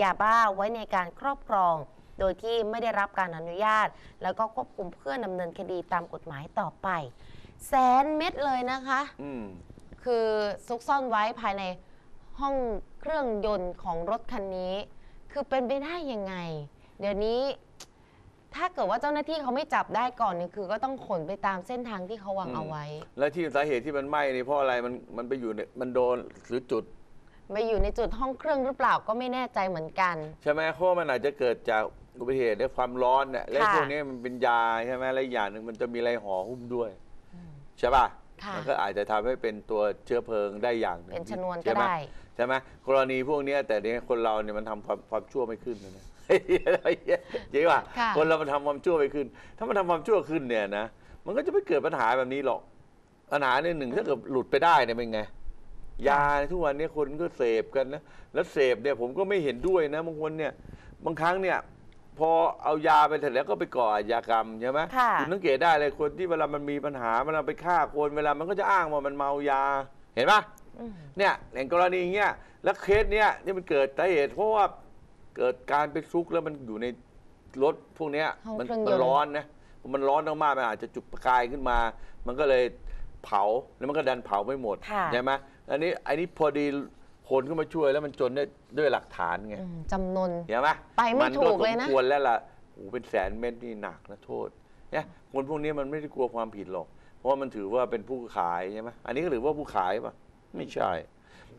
ยาบ้าไว้ในการครอบครอง โดยที่ไม่ได้รับการอนุญาต แล้วก็ควบคุมเพื่อดำเนินคดีตามกฎหมายต่อไป แสนเม็ดเลยนะคะ อืม คือซุกซ่อนไว้ภายในห้องเครื่องยนต์ของรถคันนี้ คือเป็นไปได้ยังไง เดี๋ยวนี้ ถ้าเกิดว่าเจ้าหน้าที่เขาไม่จับได้ก่อนเนี่ยคือ ก็ต้องขนไปตามเส้นทางที่เขาวางอืมเอาไว้ แล้วที่สาเหตุที่มันไหม้นี่เพราะอะไรมันมันไปอยู่ในมันโดนหรือจุด ไปอยู่ในจุดห้องเครื่องหรือเปล่าก็ไม่แน่ใจเหมือนกัน ใช่ไหมเพราะว่ามันอาจจะเกิดจาก อุบัติเหตุด้วยความร้อนเนี่ยและค่ะพวกนี้มันเป็นยาใช่ไหมและอีกอย่างหนึ่งมันจะมีอะไรห่อหุ้มด้วย ใช่ป่ะค่ะ มัก็อาจจะทำให้เป็นตัวเชื้อเพลิงได้อย่างหงเป็นชนวนก็ใช่หมได้ ใช่ไหมกรณีพวกเนี้ยแต่เนี้ยคนเราเนี่ยมันทำความความชั่วไม่ขึ้นนะจริงป่ะค่ะคนเรามันทำความชั่วไม่ขึ้น ถ้ามันทำความชั่วขึ้นเนี่ยนะมันก็จะไม่เกิดปัญหาแบบนี้หรอกปัญหาเนี่ยหนึ่งถ้าเกิดหลุดไปได้เนี่ยเป็นไง ยาทุกวันนี้คนก็เสพกันนะ แล้วเสพเนี่ยผมก็ไม่เห็นด้วยนะบางคนเนี่ย บางครั้งเนี่ย พอเอายาไปเสร็จแล้วก็ไปก่ออาชญากรรมใช่ไหมค่ะณสังเกตได้เลยคนที่เวลามันมีปัญหาเวลาไปฆ่าคนเวลามันก็จะอ้างว่ามันเมายาเห็นปะอืม เนี่ยอย่างกรณีเงี้ยแล้วเคสเนี้ยที่มันเกิดสาเหตุเพราะว่าเกิดการไปซุกแล้วมันอยู่ในรถพวกเนี้ยห้องมัเครื่องยนต์ มันร้อนนะพอมันร้อนมากๆมันอาจจะจุดประกายขึ้นมา มันก็เลยเผาแล้วมันก็ดันเผาไม่หมดค่ะ ใช่ไหมอันนี้อันนี้พอดี คนก็มาช่วยแล้วมันจนได้ด้วยหลักฐานไงอืมจำนวนเห็นไหมไปไม่นถูกเลยนะสมควรแล้วล่ะโอ้โหเป็นแสนเม็ดนี่หนักนะโทษเนี่ยคนพวกนี้มันไม่ได้กลัวความผิดหรอก เพราะว่ามันถือว่าเป็นผู้ขายใช่ไหมอันนี้ก็ถือว่าผู้ขายปะไม่ใช่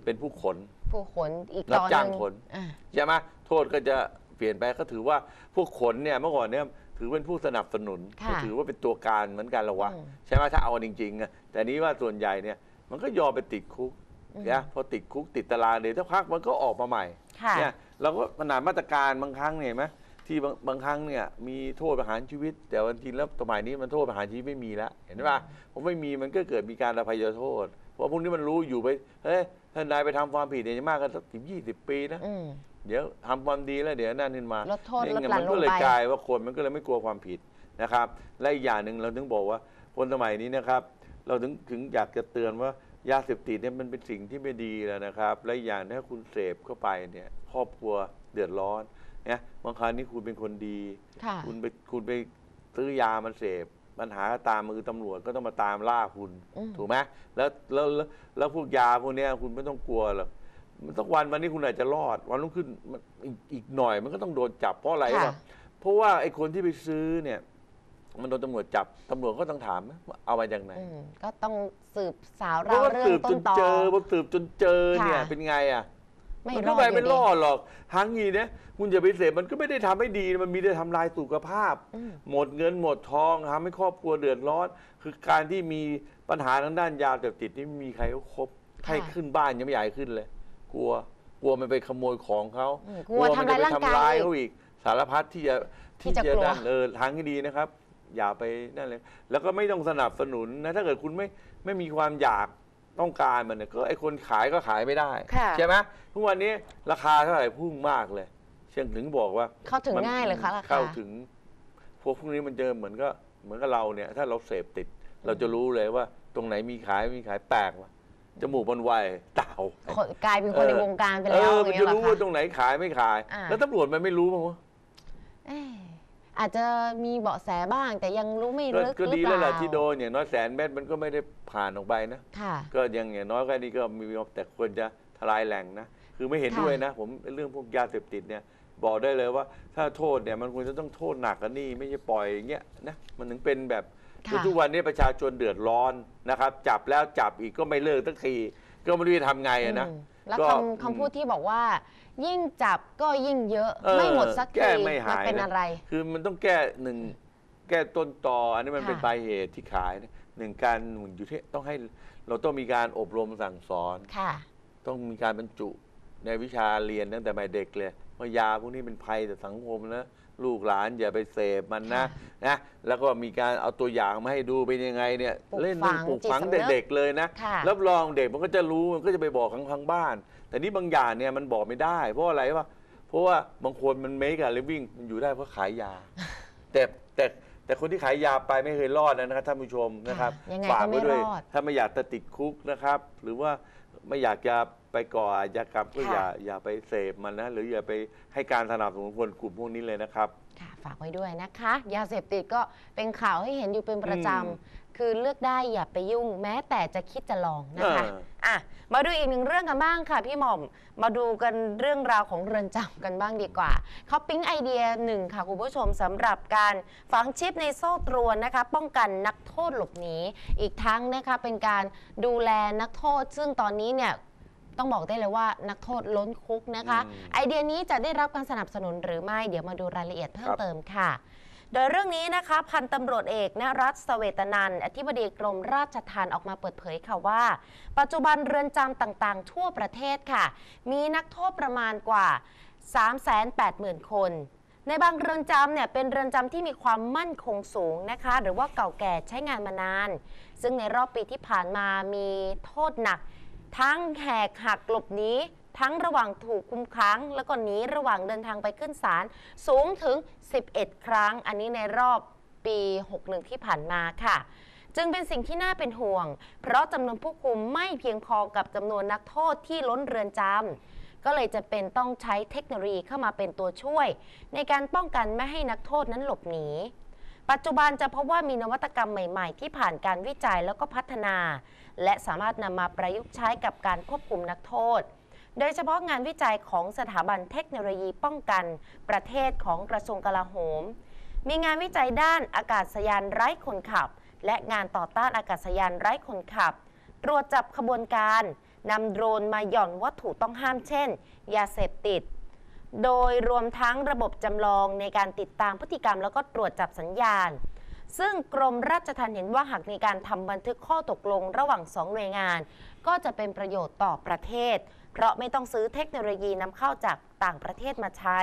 เป็นผู้ขน ผู้ขนอีกรับตอนหจ้างนึ่งขน อ่าใช่ไหมโทษก็จะเปลี่ยนไปก็ถือว่าพวกขนเนี่ยเมื่อก่อนเนี่ยถือเป็นผู้สนับสนุนค่ะก็ถือว่าเป็นตัวการเหมือนกันละวะอืม ใช่ไหมถ้าเอาจริงๆอะแต่นี้ว่าส่วนใหญ่เนี่ยมันก็ยอมไปติดคุกอืม นะพอติดคุกติดตารางเดี๋ยวสักพักมันก็ออกมาใหม่ค่ะเนี่ยเราก็ขนาดมาตรการบางครั้งเนี่ยเห็นไหมที่บางบางครั้งเนี่ยมีโทษประหารชีวิต แต่วันจริงแล้วสมัยนี้มันโทษประหารชีวิตไม่มีแล้วเห็นป่ะผมไม่มีมันก็เกิดมีการอภัยโทษ เพราะพวกนี้มันรู้อยู่ไปเฮ้ยถ้านายไปทำความผิดเนี่ยจะมากกันสักสิบยี่สิบปีนะอืมเดี๋ยวทำความดีแล้วเดี๋ยวนั่นขึ้นมาลดโทษนี่ลดไงหลั่มันนลก็งเลยไปกลายว่าคนมันก็เลยไม่กลัวความผิดนะครับ และอีกอย่างหนึ่งเราถึงบอกว่าคนสมัยนี้นะครับ เราถึงถึงอยากจะเตือนว่า ยาเสพติดเนี่ยมันเป็นสิ่งที่ไม่ดีแล้วนะครับ และอีกอย่างถ้าคุณเสพเข้าไปเนี่ยครอบครัวเดือดร้อนเนี่ยบางครั้งนี่คุณเป็นคนดี ค่ะ คุณไปคุณไปซื้อยามาเสพปัญหาก็ตามมือตำรวจก็ต้องมาตามล่าคุณ อืม ถูกไหมแล้วแล้วแล้วแล้วพวกยาพวกเนี้ยคุณไม่ต้องกลัวหรอกมันสักวันวันนี้คุณอาจจะรอด วันรุ่งขึ้นมันอีกอีกหน่อยมันก็ต้องโดนจับเพราะอะไรค่ะ วะเพราะว่าไอ้คนที่ไปซื้อเนี่ย มันโดนตำรวจจับตำรวจก็ต้องถามนะว่าเอามาจากไหนอืมก็ต้องสืบสาวเพเราราะว่าเรื่อสืงบต้จนนตอ เจอพอสืบจนเจอเนี่ยค่ะ เป็นไงอะ ไม่มันรก็อดไปอไม่ยู่รดีอดหรอกทั้งนี้เนี่ยคุณอย่าไปเสพมันก็ไม่ได้ทำให้ดีมันมีแต่ทำลายสุขภาพ อืม หมดเงินหมดทองทำให้ครอบครัวเดือดร้อน คือการที่มีปัญหาทางด้านยาเสพติดนี่ไม่มีใครเขาคบให้ขึ้นบ้านยังไม่อยากให้ขึ้นเลย กลัวกลัวมันไปขโมยของเขาอืมกลัวมัทำร้ายไปร่างทำกายร้ายอีกเขาอีกสารพัดที่จะที่จะกลัว นั่นเออทางที่ดีนะครับ อย่าไปนั่นเลย แล้วก็ไม่ต้องสนับสนุนนะถ้าเกิดคุณไม่ไม่มีความอยากต้องการมันเนี่ยก็ไอคนขายก็ขายไม่ได้ ค่ะ ใช่ไหมทุกวันนี้ราคาเท่าไหร่พุ่งมากเลยเชียงถึงบอกว่าเข้าถึงมันง่ายเลยคะราคาเข้าถึง พวกพวกนี้มันเจอเหมือนก็เหมือนกับเราเนี่ย ถ้าเราเสพติด เราจะรู้เลยว่าตรงไหนมีขายไม่มีขายแปลกวะจมูกมันไวเต่า คนกลายเป็นคนในวงการไปเอแล้วออมันย่างจะเงี้ยเหรอรู้คะว่าตรงไหนขายไม่ขาย อ่า แล้วตำรวจมันไม่รู้มั้งวะ เอ้ย อาจจะมีเบาะแสบ้าง แต่ยังรู้ไม่ก็ลึกก็หรือดีเปแล้วแหล่าละที่โดนอย่างน้อยแสนเม็ดมันก็ไม่ได้ผ่านออกไปนะ ค่ะ ก็ยังอย่างน้อยก็นี่ก็มีแต่ควรจะทลายแหล่งนะ คือไม่เห็นค่ะ ด้วยนะ ผมเรื่องพวกยาเสพติดเนี่ย บอกได้เลยว่าถ้าโทษเนี่ยมันควรจะต้องโทษหนักกันนี่ไม่ใช่ปล่อยอย่างเงี้ยนะมันถึงเป็นแบบค่ะ ทุกวันนี้ประชาชนเดือดร้อนนะครับ จับแล้วจับอีกก็ไม่เลิกสักทีก็ไม่รู้จะทำไงอะนะ อืมแล้วก็คำคำพูดที่บอกว่า ยิ่งจับก็ยิ่งเยอะ เออไม่หมดสักแก้ทีไม่หายมันเป็นนะอะไร คือมันต้องแก้หนึ่งแก้ต้นตออันนี้มันค่ะ เป็นปลายเหตุที่ขายนะหนึ่งการอยู่ที่ต้องให้เราต้องมีการอบรมสั่งสอน ค่ะ ต้องมีการบรรจุในวิชาเรียนตั้งแต่วัยเด็กเลยว่ายาพวกนี้เป็นภัยต่อสังคมนะลูกหลานอย่าไปเสพมันนะนะแล้วก็มีการเอาตัวอย่างมาให้ดูเป็นยังไงเนี่ยปลูกเล่นฝัเรื่องงปลูกจิตฝังสำนึกเด็กๆเลยนะค่ะ รับรองเด็กมันก็จะรู้มันก็จะไปบอกข้างทางบ้าน แต่นี่บางอย่างเนี่ยมันบอกไม่ได้ เพราะอะไรวะเพราะว่าบางคนมันเมกอะลิฟวิ่งมันอยู่ได้เพราะขายยา แต่แต่แต่คนที่ขายยาไปไม่เคยรอดนะครับท่านผู้ชมนะครับยังไงฝากก็ไม่ไว้ด้วยรอดถ้าไม่อยากจะติดคุกนะครับ หรือว่าไม่อยากจะไปก่ออาชญากรรมก็อย่าค่ะอย่าไปเสพมันนะหรืออย่าไปให้การสนับสนุนคนกลุ่มพวกนี้เลยนะครับ ค่ะฝากไว้ด้วยนะคะ ยาเสพติดก็เป็นข่าวให้เห็นอยู่เป็นประจอืมำ คือเลือกได้อย่าไปยุ่ง แม้แต่จะคิดจะลองนะคะเอออะมาดูอีกหนึ่งเรื่องกันบ้างค่ะพี่หม่อม มาดูกันเรื่องราวของเรือนจำกันบ้างดีกว่าเขาปิ๊งไอเดียหนึ่งค่ะคุณผู้ชมสำหรับการฝังชิปในโซ่ตรวนนะคะ ป้องกันนักโทษหลบหนีอีกทั้งนะคะเป็นการดูแลนักโทษ ซึ่งตอนนี้เนี่ยต้องบอกได้เลยว่านักโทษล้นคุกนะคะ อืม ไอเดียนี้จะได้รับการสนับสนุนหรือไม่เดี๋ยวมาดูรายละเอียดเพิ่คมรับเติมค่ะ โดยเรื่องนี้นะคะพันตำรวจเอกนรัตเสเวตนันท์อธิบดีกรมราชทัณฑ์ออกมาเปิดเผยค่ะว่า ปัจจุบันเรือนจำต่างๆ ทั่วประเทศค่ะ มีนักโทษประมาณกว่า 380,000 คนในบางเรือนจำเนี่ยเป็นเรือนจำที่มีความมั่นคงสูงนะคะ หรือว่าเก่าแก่ใช้งานมานาน ซึ่งในรอบปีที่ผ่านมามีโทษหนัก ทั้งแหกหักหลบหนี ทั้งระหว่างถูกคุมขังแล้วก็หนีระหว่างเดินทางไปขึ้นศาลสูงถึง 11 ครั้ง อันนี้ในรอบปี 61 ที่ผ่านมาค่ะ จึงเป็นสิ่งที่น่าเป็นห่วง เพราะจำนวนผู้คุมไม่เพียงพอกับจำนวนนักโทษที่ล้นเรือนจำก็เลยจะเป็นต้องใช้เทคโนโลยีเข้ามาเป็นตัวช่วย ในการป้องกันไม่ให้นักโทษนั้นหลบหนี ปัจจุบันจะพบว่ามีนวัตกรรมใหม่ๆ ที่ผ่านการวิจัยแล้วก็พัฒนา และสามารถนำมาประยุกต์ใช้กับการควบคุมนักโทษ โดยเฉพาะงานวิจัยของสถาบันเทคโนโลยีป้องกัน ประเทศของกระทรวงกลาโหม มีงานวิจัยด้านอากาศยานไร้คนขับ และงานต่อต้านอากาศยานไร้คนขับ ตรวจจับขบวนการนำโดรนมาหย่อนวัตถุต้องห้ามเช่น ยาเสพติด โดยรวมทั้งระบบจำลองในการติดตามพฤติกรรม แล้วก็ตรวจจับสัญญาณ ซึ่งกรมราชทัณฑ์เห็นว่าหากมีการทำบันทึกข้อตกลงระหว่างสองหน่วยงาน ก็จะเป็นประโยชน์ต่อประเทศ เพราะไม่ต้องซื้อเทคโนโลยีนำเข้าจากต่างประเทศมาใช้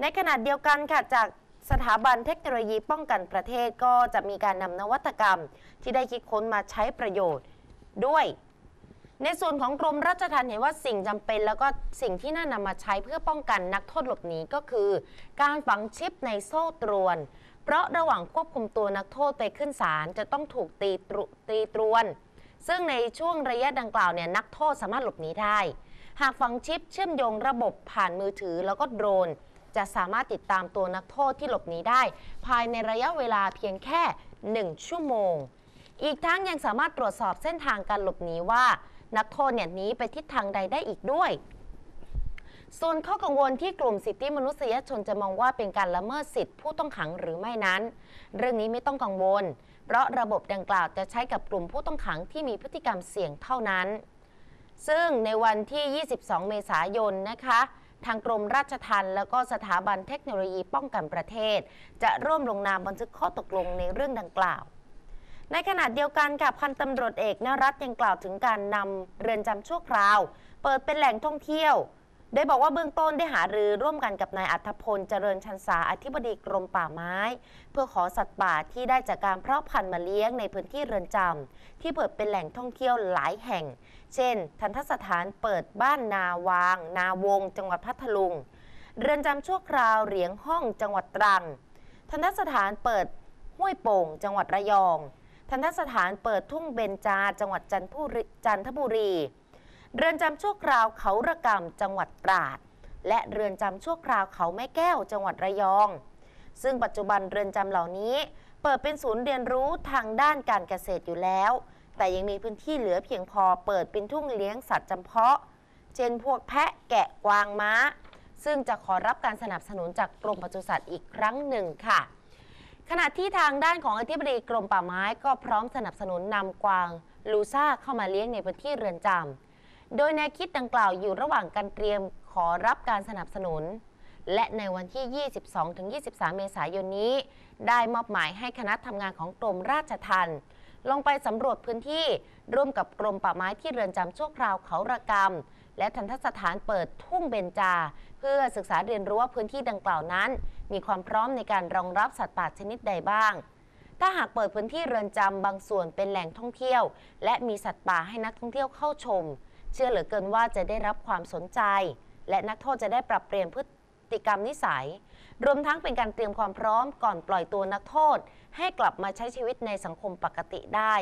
ในขณะเดียวกันค่ะจากสถาบันเทคโนโลยีป้องกันประเทศก็จะมีการนำนวัตกรรม ที่ได้คิดค้นมาใช้ประโยชน์ด้วย ในส่วนของกรมราชทัณฑ์เห็นว่าสิ่งจำเป็น แล้วก็สิ่งที่น่านำมาใช้เพื่อป้องกันนักโทษหลบหนีก็คือ การฝังชิปในโซ่ตรวน เพราะระหว่างควบคุมตัวนักโทษไปขึ้นศาลจะต้องถูกตีตรตีตรวน ซึ่งในช่วงระยะดังกล่าวเนี่ยนักโทษสามารถหลบหนีได้ หากฝังชิปเชื่อมโยงระบบผ่านมือถือแล้วก็โดรน จะสามารถติดตามตัวนักโทษที่หลบหนีได้ ภายในระยะเวลาเพียงแค่ 1 ชั่วโมง อีกทั้งยังสามารถตรวจสอบเส้นทางการหลบหนีว่า นักโทษเนี่ยหนีไปทิศทางใดได้อีกด้วยส่วนข้อกังวลที่กลุ่มสิทธิมนุษยชนจะมองว่าเป็นการละเมิดสิทธิผู้ต้องขังหรือไม่นั้น เรื่องนี้ไม่ต้องกังวล เพราะระบบดังกล่าวจะใช้กับกลุ่มผู้ต้องขังที่มีพฤติกรรมเสี่ยงเท่านั้น ซึ่งในวันที่ 22 เมษายนนะคะ ทางกรมราชทัณฑ์และก็สถาบันเทคโนโลยีป้องกันประเทศ จะร่วมลงนามบันทึกข้อตกลงในเรื่องดังกล่าว ในขณะเดียวกันกับพันตำรวจเอกนรัตยังกล่าวถึงการนำเรือนจำชั่วคราว เปิดเป็นแหล่งท่องเที่ยว โดยบอกว่าเบื้องต้นได้หารือร่วมกันกับนายอัธพลเจริญชันษาอธิบดีกรมป่าไม้ เพื่อขอสัตว์ป่าที่ได้จากการเพาะพันธุ์มาเลี้ยงในพื้นที่เรือนจำที่เปิดเป็นแหล่งท่องเที่ยวหลายแห่ง เช่น ทันทสถานเปิดบ้านนาวาง นาวง จังหวัดพัทลุง เรือนจำชั่วคราวเหรียงห้องจังหวัดตรัง ทันทสถานเปิดห้วยโป่ง จังหวัดระยอง ทันทสถานเปิดทุ่งเบญจาจังหวัดจันทบุรี เรือนจำชั่วคราวเขาระกำจังหวัดตราด และเรือนจำชั่วคราวเขาแม่แก้วจังหวัดระยอง ซึ่งปัจจุบันเรือนจำเหล่านี้ เปิดเป็นศูนย์เรียนรู้ทางด้านการเกษตรอยู่แล้ว แต่ยังมีพื้นที่เหลือเพียงพอเปิดเป็นทุ่งเลี้ยงสัตว์จำเพาะ เช่นพวกแพะแกะกวางม้า ซึ่งจะขอรับการสนับสนุนจากกรมปศุสัตว์อีกครั้งหนึ่งค่ะขณะที่ทางด้านของอธิบดีกรมป่าไม้ก็พร้อมสนับสนุนนำกวางลูซ่าเข้ามาเลี้ยงในพื้นที่เรือนจำ โดยแนวคิดดังกล่าวอยู่ระหว่างการเตรียมขอรับการสนับสนุน และในวันที่ 22-23 เมษายนนี้ ได้มอบหมายให้คณะทำงานของกรมราชทัณฑ์ลงไปสำรวจพื้นที่ร่วมกับกรมป่าไม้ที่เรือนจำชั่วคราวเขาระกำและทันทสถานเปิดทุ่งเบญจา เพื่อศึกษาเรียนรู้ว่าพื้นที่ดังกล่าวนั้น มีความพร้อมในการรองรับสัตว์ป่าชนิดใดบ้าง ถ้าหากเปิดพื้นที่เรือนจำบางส่วนเป็นแหล่งท่องเที่ยว และมีสัตว์ป่าให้นักท่องเที่ยวเข้าชม เชื่อเหลือเกินว่าจะได้รับความสนใจ และนักโทษจะได้ปรับเปลี่ยนพฤติกรรมนิสัย รวมทั้งเป็นการเตรียมความพร้อมก่อนปล่อยตัวนักโทษ ให้กลับมาใช้ชีวิตในสังคมปกติได้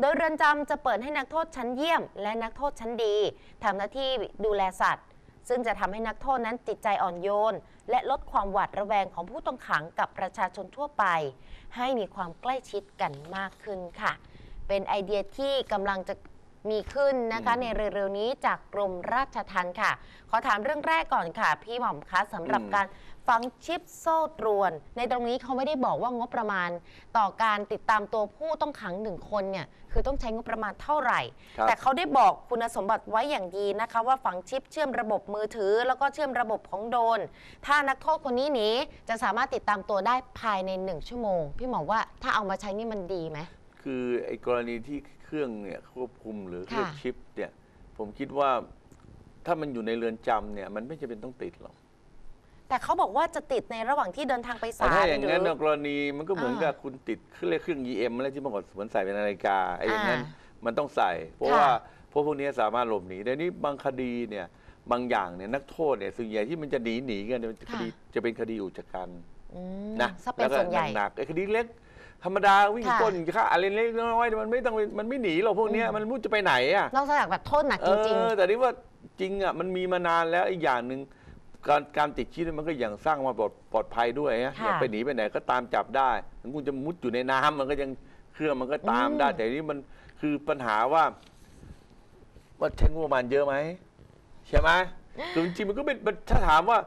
โดยเรือนจำจะเปิดให้นักโทษชั้นเยี่ยม และนักโทษชั้นดีทำหน้าที่ดูแลสัตว์ ซึ่งจะทำให้นักโทษนั้นจิตใจอ่อนโยน และลดความหวาดระแวงของผู้ต้องขังกับประชาชนทั่วไป ให้มีความใกล้ชิดกันมากขึ้นค่ะ เป็นไอเดียที่กำลังจะ มีขึ้นนะคะอืมในเร็วๆนี้จากกรมราชทัณฑ์ค่ะ ขอถามเรื่องแรกก่อนค่ะ พี่หม่อมคะสำหรับอืมการฝังชิปโซ่ตรวนในตรงนี้เขาไม่ได้บอกว่างบประมาณ ต่อการติดตามตัวผู้ต้องขังหนึ่งคนเนี่ยคือต้องใช้งบประมาณเท่าไหร่ ครับ แต่เขาได้บอกคุณสมบัติไว้อย่างดีนะคะ ว่าฝังชิปเชื่อมระบบมือถือ แล้วก็เชื่อมระบบของโดรนถ้านักโทษคนนี้หนีจะสามารถติดตามตัวได้ภายในหนึ่งชั่วโมง พี่หมอว่าถ้าเอามาใช้นี่มันดีไหม คือไอ้กรณีที่เครื่องเนี่ยควบคุมหรือเคค่ะรื่องชิปเนี่ยผมคิดว่าถ้ามันอยู่ในเรือนจำเนี่ยมันไม่จำเป็นต้องติดหรอก แต่เขาบอกว่าจะติดในระหว่างที่เดินทางไปแต่ศาลถ้าอย่างหรืนั้นอนะกรณีมันก็เหมือนอ่ากับคุณติดเครื่องเรียกเครื่อง EM อะไรที่เมื่อก่อนเหมือนใส่เป็นนาฬิกาไอ้อย่างนั้นอ่ามันต้องใส่ เพราะค่ะ ว่าพวกพวกนี้สามารถหลบหนีแต่นี่บางคดีเนี่ยบางอย่างเนี่ยนักโทษเนี่ยส่วนใหญ่ที่มันจะหนีหนีกันเนี่ยมันจะคดีจะเป็นคดีอุกชะกันอืมนะซะเป็นส่วนใหญ่ หนักๆไอ้คดีเล็ก ธรรมดาวิ่งค่ะปล้นฆ่าอะไรเล็กๆน้อยๆมันไม่ต้องมันไม่หนีหรอกพวกเนี้ยอืมมันไม่รู้จะไปไหนอะ นอกจากแบบโทษหนักเอจริงอแต่นี่ว่าจริงอะมันมีมานานแล้วอีกอย่างหนึ่งการการติดชิปมันก็อย่างสร้างมาปลอดปลอดภัยด้วยฮะค่ะอย่าไปหนีไปไหนก็ตามจับได้ถึงคุณจะมุดอยู่ในน้ำมันก็ยังเครื่องมันก็ตามอืมได้แต่นี่มันคือปัญหาว่า ว่าใช้งบประมาณเยอะไหมใช่ไหมคือจริงๆมันก็เป็นถ้าถามว่า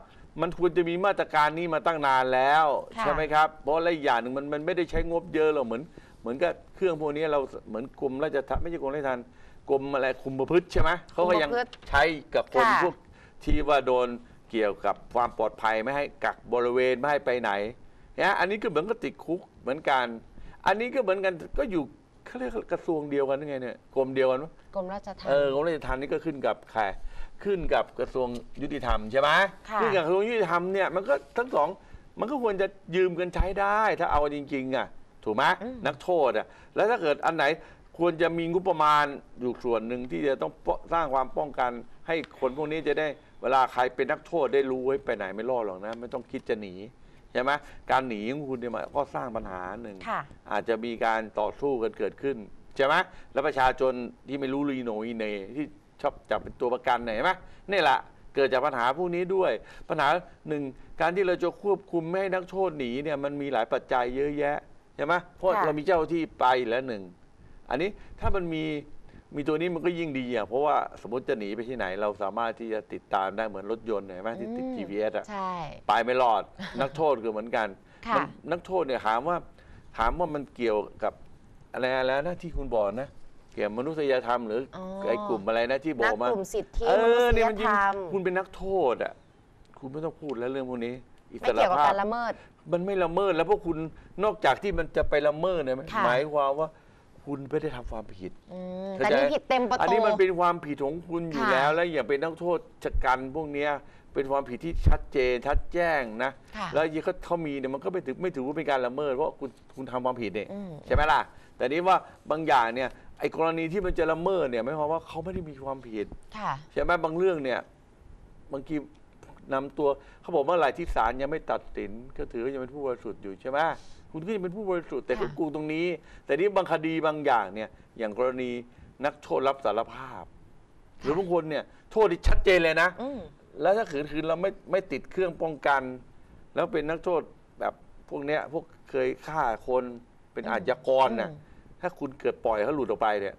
มันควรจะมีมาตรการนี้มาตั้งนานแล้ว ค่ะ ใช่ไหมครับ เพราะอะไรอย่างหนึ่งมันมันไม่ได้ใช้งบเยอะหรอกเหมือน เหมือนกับเครื่องพวกนี้เราเหมือนกรมราชทัณฑ์ไม่ใช่กรมราชทัณฑ์กรมอะไรคุมประพฤติใช่ไหมเขาก็ยังคุมประพฤติใช้กับคนค่ะ พวกที่ว่าโดนเกี่ยวกับความปลอดภัยไม่ให้กักบริเวณไม่ให้ไปไหนนะอันนี้ก็เหมือนกับติดคุกเหมือนกัน อันนี้ก็เหมือนกันก็อยู่เขาเรียกกระทรวงเดียวกันยังไงเนี่ยกรมเดียวกันวะกรมราชทัณเออฑ์กรมราชทัณฑ์นี่ก็ขึ้นกับใคร ขึ้นกับกระทรวงยุติธรรมใช่ไหมค่ะ ขึ้นกับกระทรวงยุติธรรมเนี่ยมันก็ทั้งสองมันก็ควรจะยืมกันใช้ได้ ถ้าเอาจริงๆอะถูกไหมนักโทษอะแล้วถ้าเกิดอันไหนควรจะมีงบประมาณอยู่ส่วนหนึ่งที่จะต้องป้องสร้างความป้องกัน ให้คนพวกนี้จะได้เวลาใครเป็นนักโทษได้รู้ไว้ไปไหนไม่รอดหรอกนะ ไม่ต้องคิดจะหนีใช่ไหมการหนีของคุณเนี่ยมันก็สร้างปัญหาหนึ่ง ค่ะ อาจจะมีการต่อสู้กันเกิดขึ้น ใช่ไหมแล้วประชาชนที่ไม่รู้รีโหนอีเหนที่ ชอบจับเป็นตัวประกันเนี่ยเห็นไหมนี่แหละเกิดจากปัญหาพวกนี้ด้วย ปัญหาหนึ่งการที่เราจะควบคุมไม่ให้นักโทษหนีเนี่ยมันมีหลายปัจจัยเยอะแยะใช่ไหมเพราะค่ะเรามีเจ้าหน้าที่ไปแล้วหนึ่งอันนี้ถ้ามันมีมีตัวนี้มันก็ยิ่งดีอะเพราะว่าสมมติจะหนีไปที่ไหน เราสามารถที่จะติดตามได้เหมือนรถยนต์เห็นไหมที่ติดอืม GPS อะใช่ไปไม่รอดนักโทษก็เหมือนกันค่ะมัน นักโทษเนี่ยถามว่า ถามว่ามันเกี่ยวกับอะไรแล้วนะที่คุณบอกนะ เกี่ยวกับมนุษยธรรมหรือออ ไอ้กลุ่มอะไรนะที่บนัอกกมากลุ่มสิทธิเอมนุอษเนี่ยยมันยิธงรรมคุณเป็นนักโทษอะคุณไม่ต้องพูดแล้วเรื่องพวกนี้ อิสไม่รเกี่ยวกับภาพ การละเมิด มันไม่ละเมิดแล้วเพราะคุณนอกจากที่มันจะไปละเมิดเนี่ยค่ะ หมายความว่าคุณไม่ได้ทำความผิด อืมเข้าแต่ใจ นี่ผิดเต็มประอันตู นี้มันเป็นความผิดของคุณอยู่ค่ะ แล้ว และอย่างเป็นนักโทษชะกันพวกเนี้ยเป็นความผิดที่ชัดเจนชัดแจ้งนะ ค่ะ แล้วยี่เขาเขามีเนี่ยมันก็ไม่ถือไม่ถือว่าเป็นการละเมิดเพราะคุณคุณทำความผิดเนี่ยอืม ใช่ไหมล่ะ แต่นี้ว่าบางอย่างเนี่ยไอ้กรณีที่มันจะละเมิดเนี่ยไม่ความว่าเขาไม่ได้มีความผิดค่ะ ใช่ไหมบางเรื่องเนี่ยบางทีนำตัวเขาบอกเมื่อไหร่ที่ศาลยังไม่ตัดสินก็ถือว่ายังเป็นผู้บริสุทธิ์อยู่ใช่ไหมคุณก็ยังเป็นผู้บริสุทธิ์แต่ก็ค่ะ กูตรงนี้ แต่นี่บางคดีบางอย่างเนี่ย อย่างกรณีนักโทษรับสารภาพ หรือบางคนเนี่ยโทษที่ชัดเจนเลยนะ อืม แล้วถ้าขืนคืนเราไม่ไม่ติดเครื่องป้องกัน แล้วเป็นนักโทษแบบพวกเนี้ยพวกเคยฆ่าคนเป็นอาชญากรน่ะอืม ถ้าคุณเกิดปล่อยเขาหลุดออกไปเนี่ย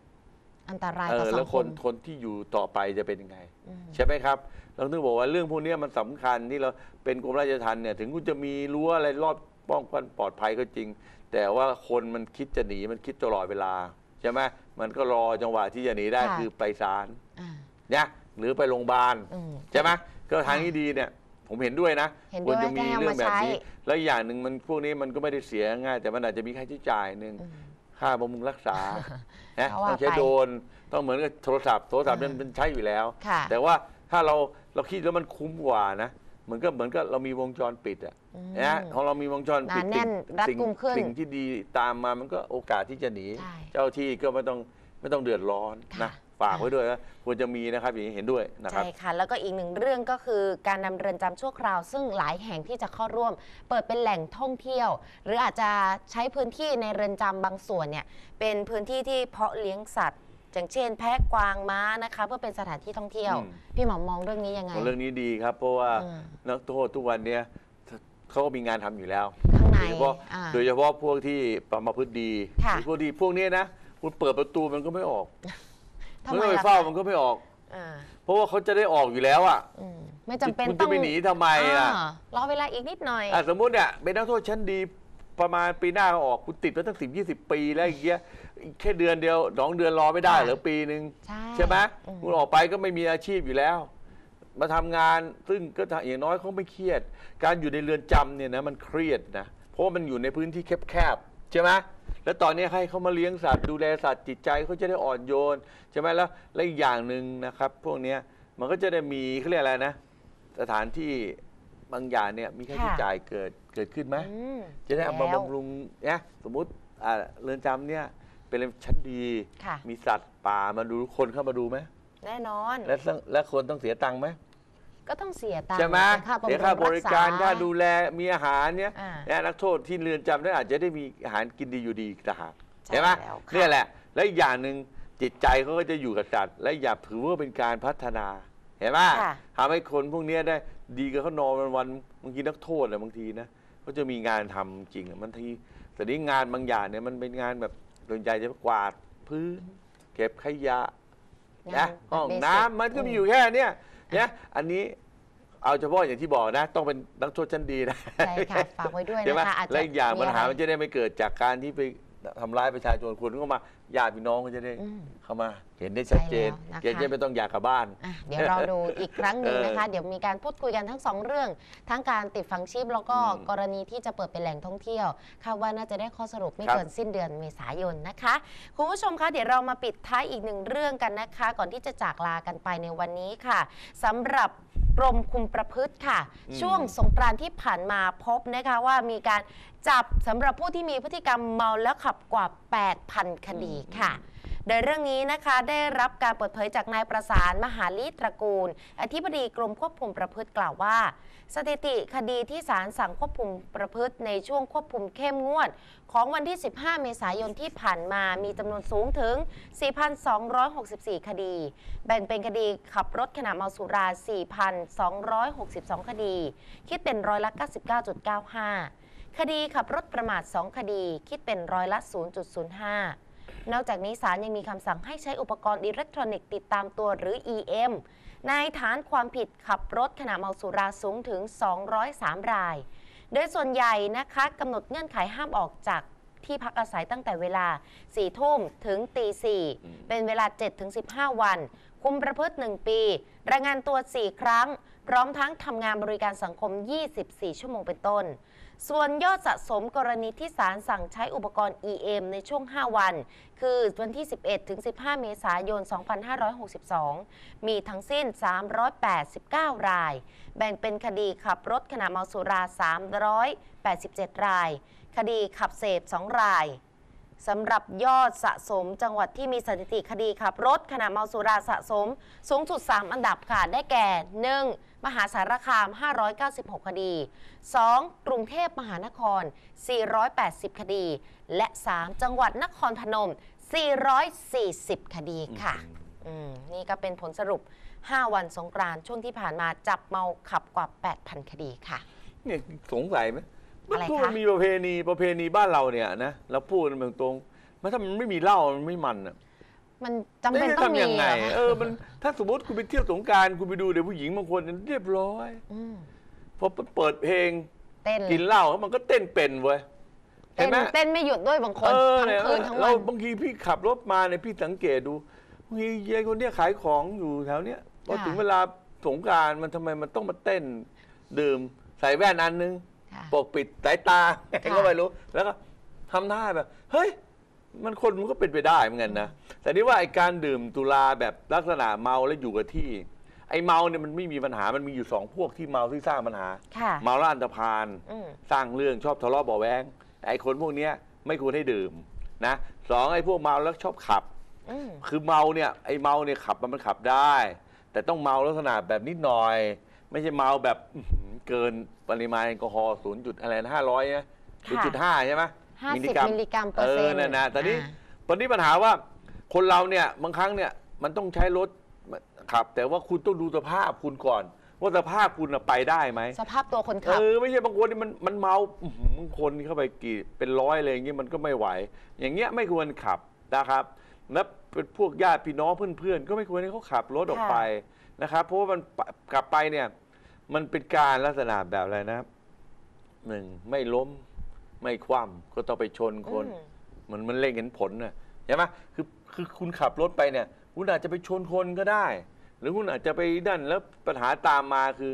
อันตรายเอต่ออสัแล้วงคคนม คนที่อยู่ต่อไปจะเป็นยังไง อืม ใช่ไหมครับ เราถึงบอกว่าเรื่องพวกเนี้ยมันสำคัญที่เราเป็นกรมราชทัณฑ์เนี่ยถึงคุณจะมีรั้วอะไรรอบป้องกันปลอดภัยก็จริง แต่ว่าคนมันคิดจะหนีมันคิดตลอดเวลาใช่ไหมมันก็รอจังหวะที่จะหนีได้ค่ะ คือไปศาลอ่าเนี่ยหรือไปโรงพยาบาล อืม ใช่ไหมก็ทางที่ดีเนี่ย ผมเห็นด้วยนะเห็นคด้ววรยจะมีให้เอาเรื่องมาแบบใช้นี้ แล้วอย่างหนึ่งมันพวกนี้มันก็ไม่ได้เสียง่าย แต่มันอาจจะมีค่าใช้จ่ายหนึ่งอืม ค่าบำรุงรักษานะเอาว่าต้องใช้ไปโดรนต้องเหมือนกับโทรศัพท์โทรศัพท์นั้นอ่าเป็นใช้อยู่แล้ว ค่ะ แต่ว่าถ้าเราเราคิดแล้วมันคุ้มกว่านะเหมือนก็เหมือนกับเรามีวงจรปิดอะอืม นะของเรามีวงจรปิดหนาแน่นรัดสิ่งกุมขึ้นสิ่งที่ดีตามมามันก็โอกาสที่จะหนี ใช่เจ้าที่ก็ไม่ต้องไม่ต้องเดือดร้อนนะค่ะ ฝากไว้ด้วยนะควรจะมีนะครับอย่างนี้เห็นด้วยนะครับ ใช่ค่ะ แล้วก็อีกหนึ่งเรื่องก็คือการนำเรือนจำชั่วคราว ซึ่งหลายแห่งที่จะเข้าร่วม เปิดเป็นแหล่งท่องเที่ยว หรืออาจจะใช้พื้นที่ในเรือนจำบางส่วนเนี่ยเป็นพื้นที่ที่เพาะเลี้ยงสัตว์ อย่างเช่น แพะกวางม้านะคะ เพื่อเป็นสถานที่ท่องเที่ยว อืม พี่หมอมองเรื่องนี้ยังไง เรื่องนี้ดีครับ เพราะว่าอืม นักโทษทุกวันเนี้ยเขาก็มีงานทำอยู่แล้ว ข้างในโดยเฉพาะอ่า โดยเฉพาะพวกที่ประพฤติดีค่ะ หรือพวกที่พวกเนี้ยนะคุณเปิดประตูมันก็ไม่ออก ทำมันไมก็ไปล่ะเฝ้าคะมันก็ไม่ออก อ่าเพราะว่าเขาจะได้ออกอยู่แล้วอะอืมไม่จำเป็นคุณต้จะองไปหนีทำไมอะารอเวลาอีกนิดหน่อย อะสมมุติเนี่ยเป็นนักโทษชั้นดีประมาณปีหน้าก็ออกคุณติดมาตั้งสิบยี่สิบปีแล้วอย่างเงี้ยแค่เดือนเดียวสองเดือนรอไม่ได้ค่ะเหรือปีหนึ่ง ใช่ ใช่ไหมอืม คุณออกไปก็ไม่มีอาชีพอยู่แล้ว มาทำงานซึ่งก็อย่างน้อยเขาไม่เครียด การอยู่ในเรือนจำเนี่ยนะมันเครียดนะ เพราะว่ามันอยู่ในพื้นที่แคบๆใช่ไหม แล้วตอนนี้ให้เขามาเลี้ยงสัตว์ดูแลสัตว์จิตใจเขาจะได้อ่อนโยนใช่ไหมแล้วและอีกอย่างหนึ่งนะครับ พวกเนี้ยมันก็จะได้มีเขาเรียกอะไรนะ สถานที่บางอย่างเนี่ยมีค่าใช้ค่ะ จ่ายเกิดเกิดขึ้นไหม อืมจะได้เอามาแล้ว บำรุงเนี่ยสมมุติอ่าเรือนจำเนี่ยเป็นชั้นดี ค่ะ มีสัตว์ป่ามาดูคนเข้ามาดูไหมแน่นอน และต้องและคนต้องเสียตังค์ไหม ก็ต้องเสียตังค์ใช่ไหมเป็นเสียค่าบริการษ ค่าดูแลมีอาหารเนี่ยอ่าเนี่ยนักโทษที่เรือนจำได้อาจจะได้มีอาหารกินดีอยู่ดีต่างหากใช่เห็นไหมแล้วค่ะ เนี่ยแหละ และอีกอย่างหนึ่งจิตใจเขาก็จะอยู่กับสัตว์และอย่าถือว่าเป็นการพัฒนาเห็นไหมค่ะทำให้คนพวกเนี้ยได้ดีกับเขานอนวันวันๆบางทีนักโทษอะบางทีนะเขาจะมีงานทำจริงอะบางทีแต่นี้งานบางอย่างเนี่ยมันเป็นงานแบบส่วนใหญ่จะกวาดพื้น เก็บขยะงานะนห้องเบสิกน้ำมันก็มีอยู่แค่เนี้ย เนี่ยอันนี้เอาเฉพาะอย่างที่บอกนะ ต้องเป็นนักโทษชั้นดีนะใช่ค่ะฝากไว้ด้วยใช่ไหมนะคะอาจจะและอีกอย่างปัญหาอะไรมันจะได้ไม่เกิดจากการที่ไปทำร้ายประชาชนคนก็มา ญาติพี่น้องก็จะได้อืม เข้ามา เห็นได้ชัดเจนใช่แล้วนะคะ เกณฑ์จะไม่ต้องอยากกลับบ้าน อะเดี๋ยวเราดูอีกครั้งหนึ่งนะคะเออเดี๋ยวมีการพูดคุยกันทั้งสองเรื่อง ทั้งการติดฝังชีพแล้วก็อืมกรณีที่จะเปิดเป็นแหล่งท่องเที่ยวคาดว่าน่าจะได้ข้อสรุปไม่ครับ เกินสิ้นเดือนเมษายนนะคะ คุณผู้ชมคะเดี๋ยวเรามาปิดท้ายอีกหนึ่งเรื่องกันนะคะ ก่อนที่จะจากลากันไปในวันนี้ค่ะสำหรับกรมคุมประพฤติค่ะ อืม ช่วงสงกรานต์ที่ผ่านมาพบนะคะว่ามีการจับสำหรับผู้ที่มีพฤติกรรมเมาแล้วขับกว่า 8,000 คดีค่ะ โดยเรื่องนี้นะคะได้รับการเปิดเผยจากนายประสานมหาลิตระกูล อธิบดีกรมควบคุมประพฤติกล่าวว่า สถิติคดีที่ศาลสั่งควบคุมประพฤติในช่วงควบคุมเข้มงวด ของวันที่ 15 เมษายนที่ผ่านมามีจำนวนสูงถึง 4,264 คดี แบ่งเป็นคดีขับรถขณะเมาสุรา 4,262 คดี คิดเป็นร้อยละ 99.95คดีขับรถประมาท 2 คดี คิดเป็นร้อยละ 0.05 นอกจากนี้ศาลยังมีคำสั่งให้ใช้อุปกรณ์อิเล็กทรอนิกส์ติดตามตัวหรือ EM ในฐานความผิดขับรถขณะเมาสุราสูงถึง 203 ราย โดยส่วนใหญ่นะคะกำหนดเงื่อนไขห้ามออกจากที่พักอาศัยตั้งแต่เวลา 4 ทุ่มถึงตีอืม4เป็นเวลา 7-15 วัน คุมประพฤติ 1 ปี รายงานตัว 4 ครั้ง พร้อมทั้งทำงานบริการสังคม 24 ชั่วโมงเป็นต้น ส่วนยอดสะสมกรณีที่ศาลสั่งใช้อุปกรณ์ EM ในช่วง 5 วัน คือวันที่ 11 ถึง 15 เมษายน 2562 มีทั้งสิ้น 389 ราย แบ่งเป็นคดีขับรถขณะเมาสุรา 387 ราย คดีขับเสพ 2 ราย สำหรับยอดสะสมจังหวัดที่มีสถิติคดีขับรถขณะเมาสุราสะสม สูงสุด 3 อันดับค่ะ ได้แก่ 1. มหาสารคาม 596 คดี 2. กรุงเทพมหานคร 480 คดี และ 3. จังหวัดนครพนม 440 คดีค่ะอืมนี่ก็เป็นผลสรุป 5 วันสงกรานต์ช่วงที่ผ่านมาจับเมาขับกว่า 8,000 คดีค่ะ เนี่ยสงสัยไหม มันอะไรพูดคะมันมีประเพณีประเพณีบ้านเราเนี่ยนะเราพูดกันตรงๆมันถ้ามันไม่มีเหล้ามันไม่มันอะมันจำเป็นอ๊ะต้องมีทำยังไง เหรอคะเออมันถ้าสมมติคุณไปเที่ยวสงกรารคุณไปดูเด็กผู้หญิงบางคนเรียบร้อยมพอเปิดเพลงเต้นกินเหล้ามันก็เต้นเป็นเว้ยเห็เต้นนไหม เต้นไม่หยุดด้วยบางคนเออทั้งเนี่ยคืนทั้งเราวันบางทีพี่ขับรถมาเนี่ยพี่สังเกตดูบางทียายคนเนี้ยขายของอยู่แถวเนี้ยพอค่ะ ถึงเวลาสงกรารมันทำไมมันต้องมาเต้น ดื่มใส่แว่นอันนึงค่ะ ปกปิดสายตาก็ไม่รู้ แล้วก็ทำท่าแบบ เฮ้ย มันคนมันก็เป็นไปได้เหมือนกันนะ แต่นี่ว่าไอ้การดื่มตุลาแบบลักษณะเมาแล้วอยู่กับที่ ไอ้เมาเนี่ยมันไม่มีปัญหา มันมีอยู่สองพวกที่เมาที่สร้างปัญหาค่ะเมาแล้วอันตรพานอืมสร้างเรื่องชอบทะเลาะเบาะแวงแต่ไอ้คนพวกเนี้ยไม่ควรให้ดื่มนะสองไอ้พวกเมาแล้วชอบขับอืมคือเมาเนี่ยไอ้เมาเนี่ยขับมันมันขับได้ แต่ต้องเมาลักษณะแบบนิดหน่อย ไม่ใช่เมาแบบอื้อหือ เกินปริมาณแอลกอฮอล์ศูนย์จุดอะไรนะห้าร้อยนะศูนย์จุดห้าใช่ไหมห้าสิบมิลลิกรัมเปอเอร์เซ็นอต์นั่นนะแต่นี่อ่าตอนนี้ปัญหาว่าคนเราเนี่ยบางครั้งเนี่ยมันต้องใช้รถขับ แต่ว่าคุณต้องดูสภาพคุณก่อน ว่าสภาพคุณน่ะไปได้ไหมสภาพตัวคนเอขับอไม่ใช่บางคนนี่มันมันเมาอื้อหือบางคนเข้าไปกี่เป็นร้อยอะไรอย่างเงี้ยมันก็ไม่ไหว อย่างเงี้ยไม่ควรขับนะครับแล้วเป็นพวกญาติพี่น้องเพื่อนๆก็ไม่ควรให้เขาขับรถออกค่ะไปนะครับเพราะว่ามันปะกลับไปเนี่ย มันเป็นการลักษณะแบบอะไรนะหนึ่งไม่ล้มไม่คว่ำก็ต้องไปชนคนอืม มันมันเล็งเห็นผลนะใช่ไหมคือคือคุณขับรถไปเนี่ย คุณอาจจะไปชนคนก็ได้ หรือคุณอาจจะไปนั่นแล้วปัญหาตามมาคือ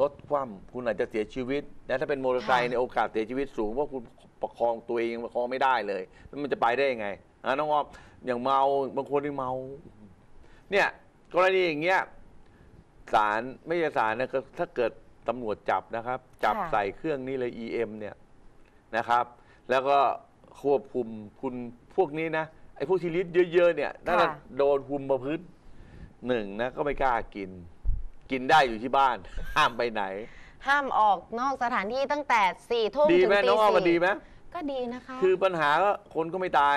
รถคว่ำคุณอาจจะเสียชีวิตและถ้าเป็นมอเตอร์ไซค์ค่ะ ในยโอกาสเสียชีวิตสูงเพราะคุณประคองตัวเองประคองไม่ได้เลยแล้วมันจะไปได้ยังไงนะน้องอ้อมอย่างเมาบางคนที่เมา เนี่ยกรณีอย่างเงี้ย ศาลไม่ใช่ศาลนะก็ถ้าเกิดตำรวจจับนะครับ จับค่ะใส่เครื่องนี้เลย EM เนี่ยนะครับ แล้วก็ควบคุมคุณพวกนี้นะไอ้พวกที่ลิตเยอะ ๆ เนี่ยถ้าค่ะโดนคุมประพฤติหนึ่งนะก็ไม่กล้ากิน กินได้อยู่ที่บ้าน ห้ามไปไหน ห้ามออกนอกสถานที่ตั้งแต่สี่ทุ่มดีถึงไหมตีน้องอ้อมมันดีสี่ไหมก็ดีนะคะ คือปัญหาก็คนก็ไม่ตาย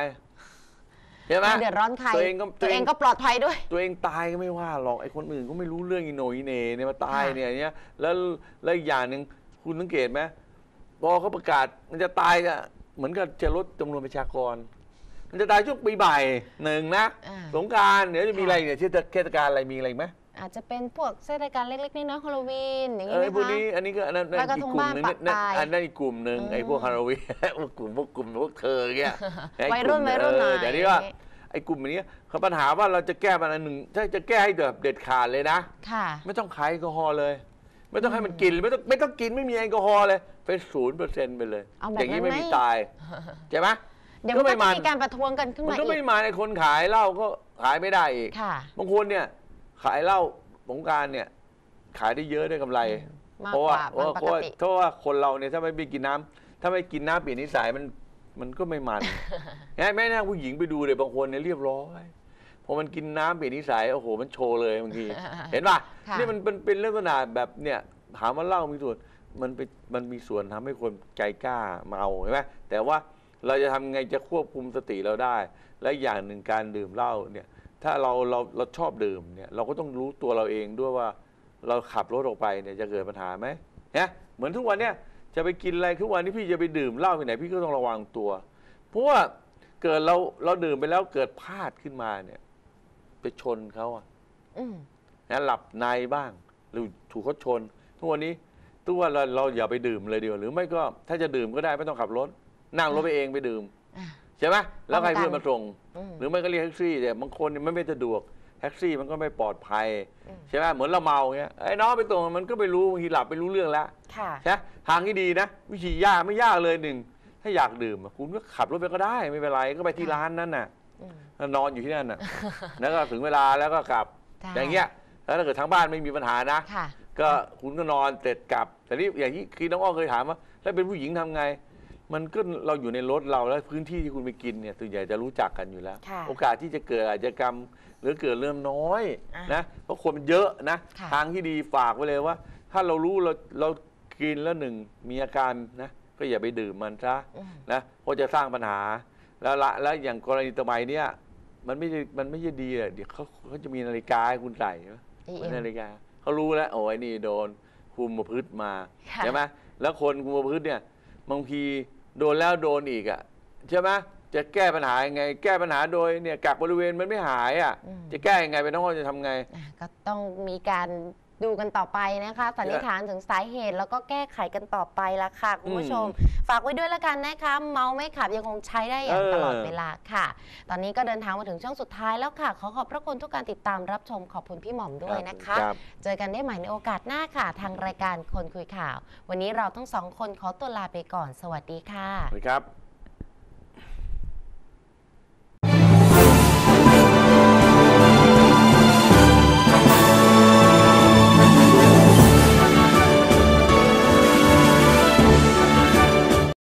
ใช่ไหมไม่เดือดร้อนใครตัวเองก็ตัวเองก็ปลอดภัยด้วย ตัวเองตายก็ไม่ว่าหรอกไอ้คนอื่นก็ไม่รู้เรื่องอีโหนอีเหนเนี่ยมาตายค่ะเนี่ยอย่างเนี้ยแล้วแล้วอีกอย่างหนึ่งคุณสังเกตไหมพอเขาประกาศมันจะตายก็เหมือนกับจะลดจำนวนประชากร มันจะตายช่วงปีใหม่หนึ่งนะอ่าสงกรารเดี๋ยวจะมีค่ะอะไรเนี่ยเทศเทศกาลอะไรมีอะไรอีกไหม อาจจะเป็นพวกเทศกาลเล็กๆน้อยๆฮาโลวีนอย่างเอนี้ไหมอพวกคะนี้อันนี้ก็อันนั้นนั่นลอยกระอีทกงกลุ่มหนึงบ้านนั่นปะปลายอันนั้นอีกกลุ่มหนึ่งอืมไอ้พวกฮาโลวีน พวกกลุ่มพวกกลุ่มพวกเธอเงี้ยไอ้วัยรุ่นกลุ่มวัยรุ่นหน่อย เแต่นี่ว่าไอ้กลุ่มนี้เขาปัญหาว่าเราจะแก้ปัญหาหนึ่งถ้าจะแก้ให้แบบเด็ดขาดเลยนะ ค่ะ ไม่ต้องขายแอลกอฮอล์เลย ไม่ต้องให้มันกินไม่ต้องไม่ต้องกินไม่มีแอลกอฮอล์เลยเป็นศูนย์เปอร์เซ็นต์ไปเลยเอาแบบอย่างนี้ไม่นั้นไหมมีตายใช่ไหม เดี๋ยวมันก็ก็ไม่จะมันมีการประท้วงกันขึ้นมันมาก็อีไม่กมาในคนขายเหล้าก็ขายไม่ได้อีกค่ะ บางคนเนี่ย ขายเหล้าสงกรารเนี่ย ขายได้เยอะได้กำไร มากเพราะกว่าว่าเพราะวันว่าปเพกราะว่าติ เพราะว่าคนเราเนี่ยถ้าไม่ไปกินน้ำถ้าไม่กินน้ำเปลี่ยนนิสัยมันมันก็ไม่มันไงแม่นั่งผู้หญิงไปดูเลยบางคนเนี่ยเรียบร้อยพอมันกินน้ำเปลี่ยนนิสัยโอ้โหมันโชว์เลยบางที เห็นป่ะค่ะ นี่มันเป็นเป็นลักษณะแบบเนี่ยถามว่าเหล้ามีส่วนมันเป็นมันมีส่วนทำให้คนใจกล้าเมาใช่ไหมแต่ว่าเราจะทำไงจะควบคุมสติเราได้ และอย่างหนึ่งการดื่มเหล้าเนี่ย ถ้าเราเราเราชอบดื่มเนี่ยเราก็ต้องรู้ตัวเราเองด้วยว่า เราขับรถออกไปเนี่ยจะเกิดปัญหาไหมเนี่ยเหมือนทุกวันเนี่ยจะไปกินอะไรทุกวันนี้พี่จะไปดื่มเหล้าไปไหนพี่ก็ต้องระวังตัว เพราะว่าเกิดเราเราดื่มไปแล้วเกิดพลาดขึ้นมาเนี่ย ไปชนเขาอะอืมนะหลับในบ้าง หรือถูกเขาชน ทุกวันนี้ทุกวันเราเราอย่าไปดื่มเลยดีกว่าหรือไม่ก็ถ้าจะดื่มก็ได้ไม่ต้องขับรถนั่งรถไปเองไปดื่ม อะ ใช่ไหมแล้วให้ป้องกันเพื่อนมาส่งอืมหรือไม่ก็เรียกแท็กซี่แต่บางคนเนี่ยมันไม่สะดวกแท็กซี่มันก็ไม่ปลอดภัยอืมใช่ไหมเหมือนเราเมาเงี้ยไอ้น้องไปตรงมันก็ไม่รู้บางทีหลับไปรู้เรื่องแล้วค่ะใช่ไหมทางที่ดีนะ วิธียากไม่ยากเลยหนึ่งถ้าอยากดื่มอะคุณก็ขับรถไปก็ได้ไม่เป็นไรก็ไปที่ค่ะร้านนั้นน่ะอืมแล้วนอนอยู่ที่นั่นน่ะแล้วก็ถึงเวลาแล้วก็กลับใช่อย่างเงี้ยแล้วถ้าเกิดทางบ้านไม่มีปัญหานะค่ะก็คุณก็นอนเสร็จกลับ แต่นี่อย่างที่คือน้องอ้อเคยถามว่าถ้าเป็นผู้หญิงทำไง มันก็เราอยู่ในรถเราแล้วพื้นที่ที่คุณไปกินเนี่ยส่วนใหญ่จะรู้จักกันอยู่แล้ว ค่ะโอกาสที่จะเกิดอาชญากรรม หรือเกิดเรื่องน้อยอะนะเพราะคนมันเยอะนะค่ะ ทางที่ดีฝากไว้เลยว่า ถ้าเรารู้เราเรากินแล้วหนึ่งมีอาการนะก็อย่าไปดื่มมันซะอืม นะเพราะจะสร้างปัญหา แล้วละแล้วอย่างกรณีตะไมเนี่ยมันไม่ใช่มันไม่ใช่ดีอะเดี๋ยวเขาเขาจะมีนาฬิกาให้คุณใส่ใช่ไหม EM เป็นนาฬิกาเขารู้แล้วโอ้ยนี่โดนคุมประพฤติมาค่ะ ใช่ไหมแล้วคนคุมประพฤติเนี่ยบางที โดนแล้วโดนอีกอะใช่ไหมจะแก้ปัญหายังไง แก้ปัญหาโดยเนี่ยกักบริเวณมันไม่หายอะ อืม จะแก้ยังไงไปน้องอ้อจะทำไง อะก็ต้องมีการ ดูกันต่อไปนะคะ สันนิษฐานถึงสาเหตุแล้วก็แก้ไขกันต่อไปละค่ะ คุณผู้ชม ฝากไว้ด้วยละกันนะคะ เมาไม่ขับยังคงใช้ได้อย่างเออตลอดเวลาค่ะ ตอนนี้ก็เดินทางมาถึงช่วงสุดท้ายแล้วค่ะ ขอขอบพระคุณทุกการติดตามรับชมขอบคุณพี่หม่อมด้วยนะคะรับเจอกันได้ใหม่ในโอกาสหน้าค่ะ ทางรายการคนคุยข่าว วันนี้เราทั้งสองคนขอตัวลาไปก่อน สวัสดีค่ะสวัสดีครับ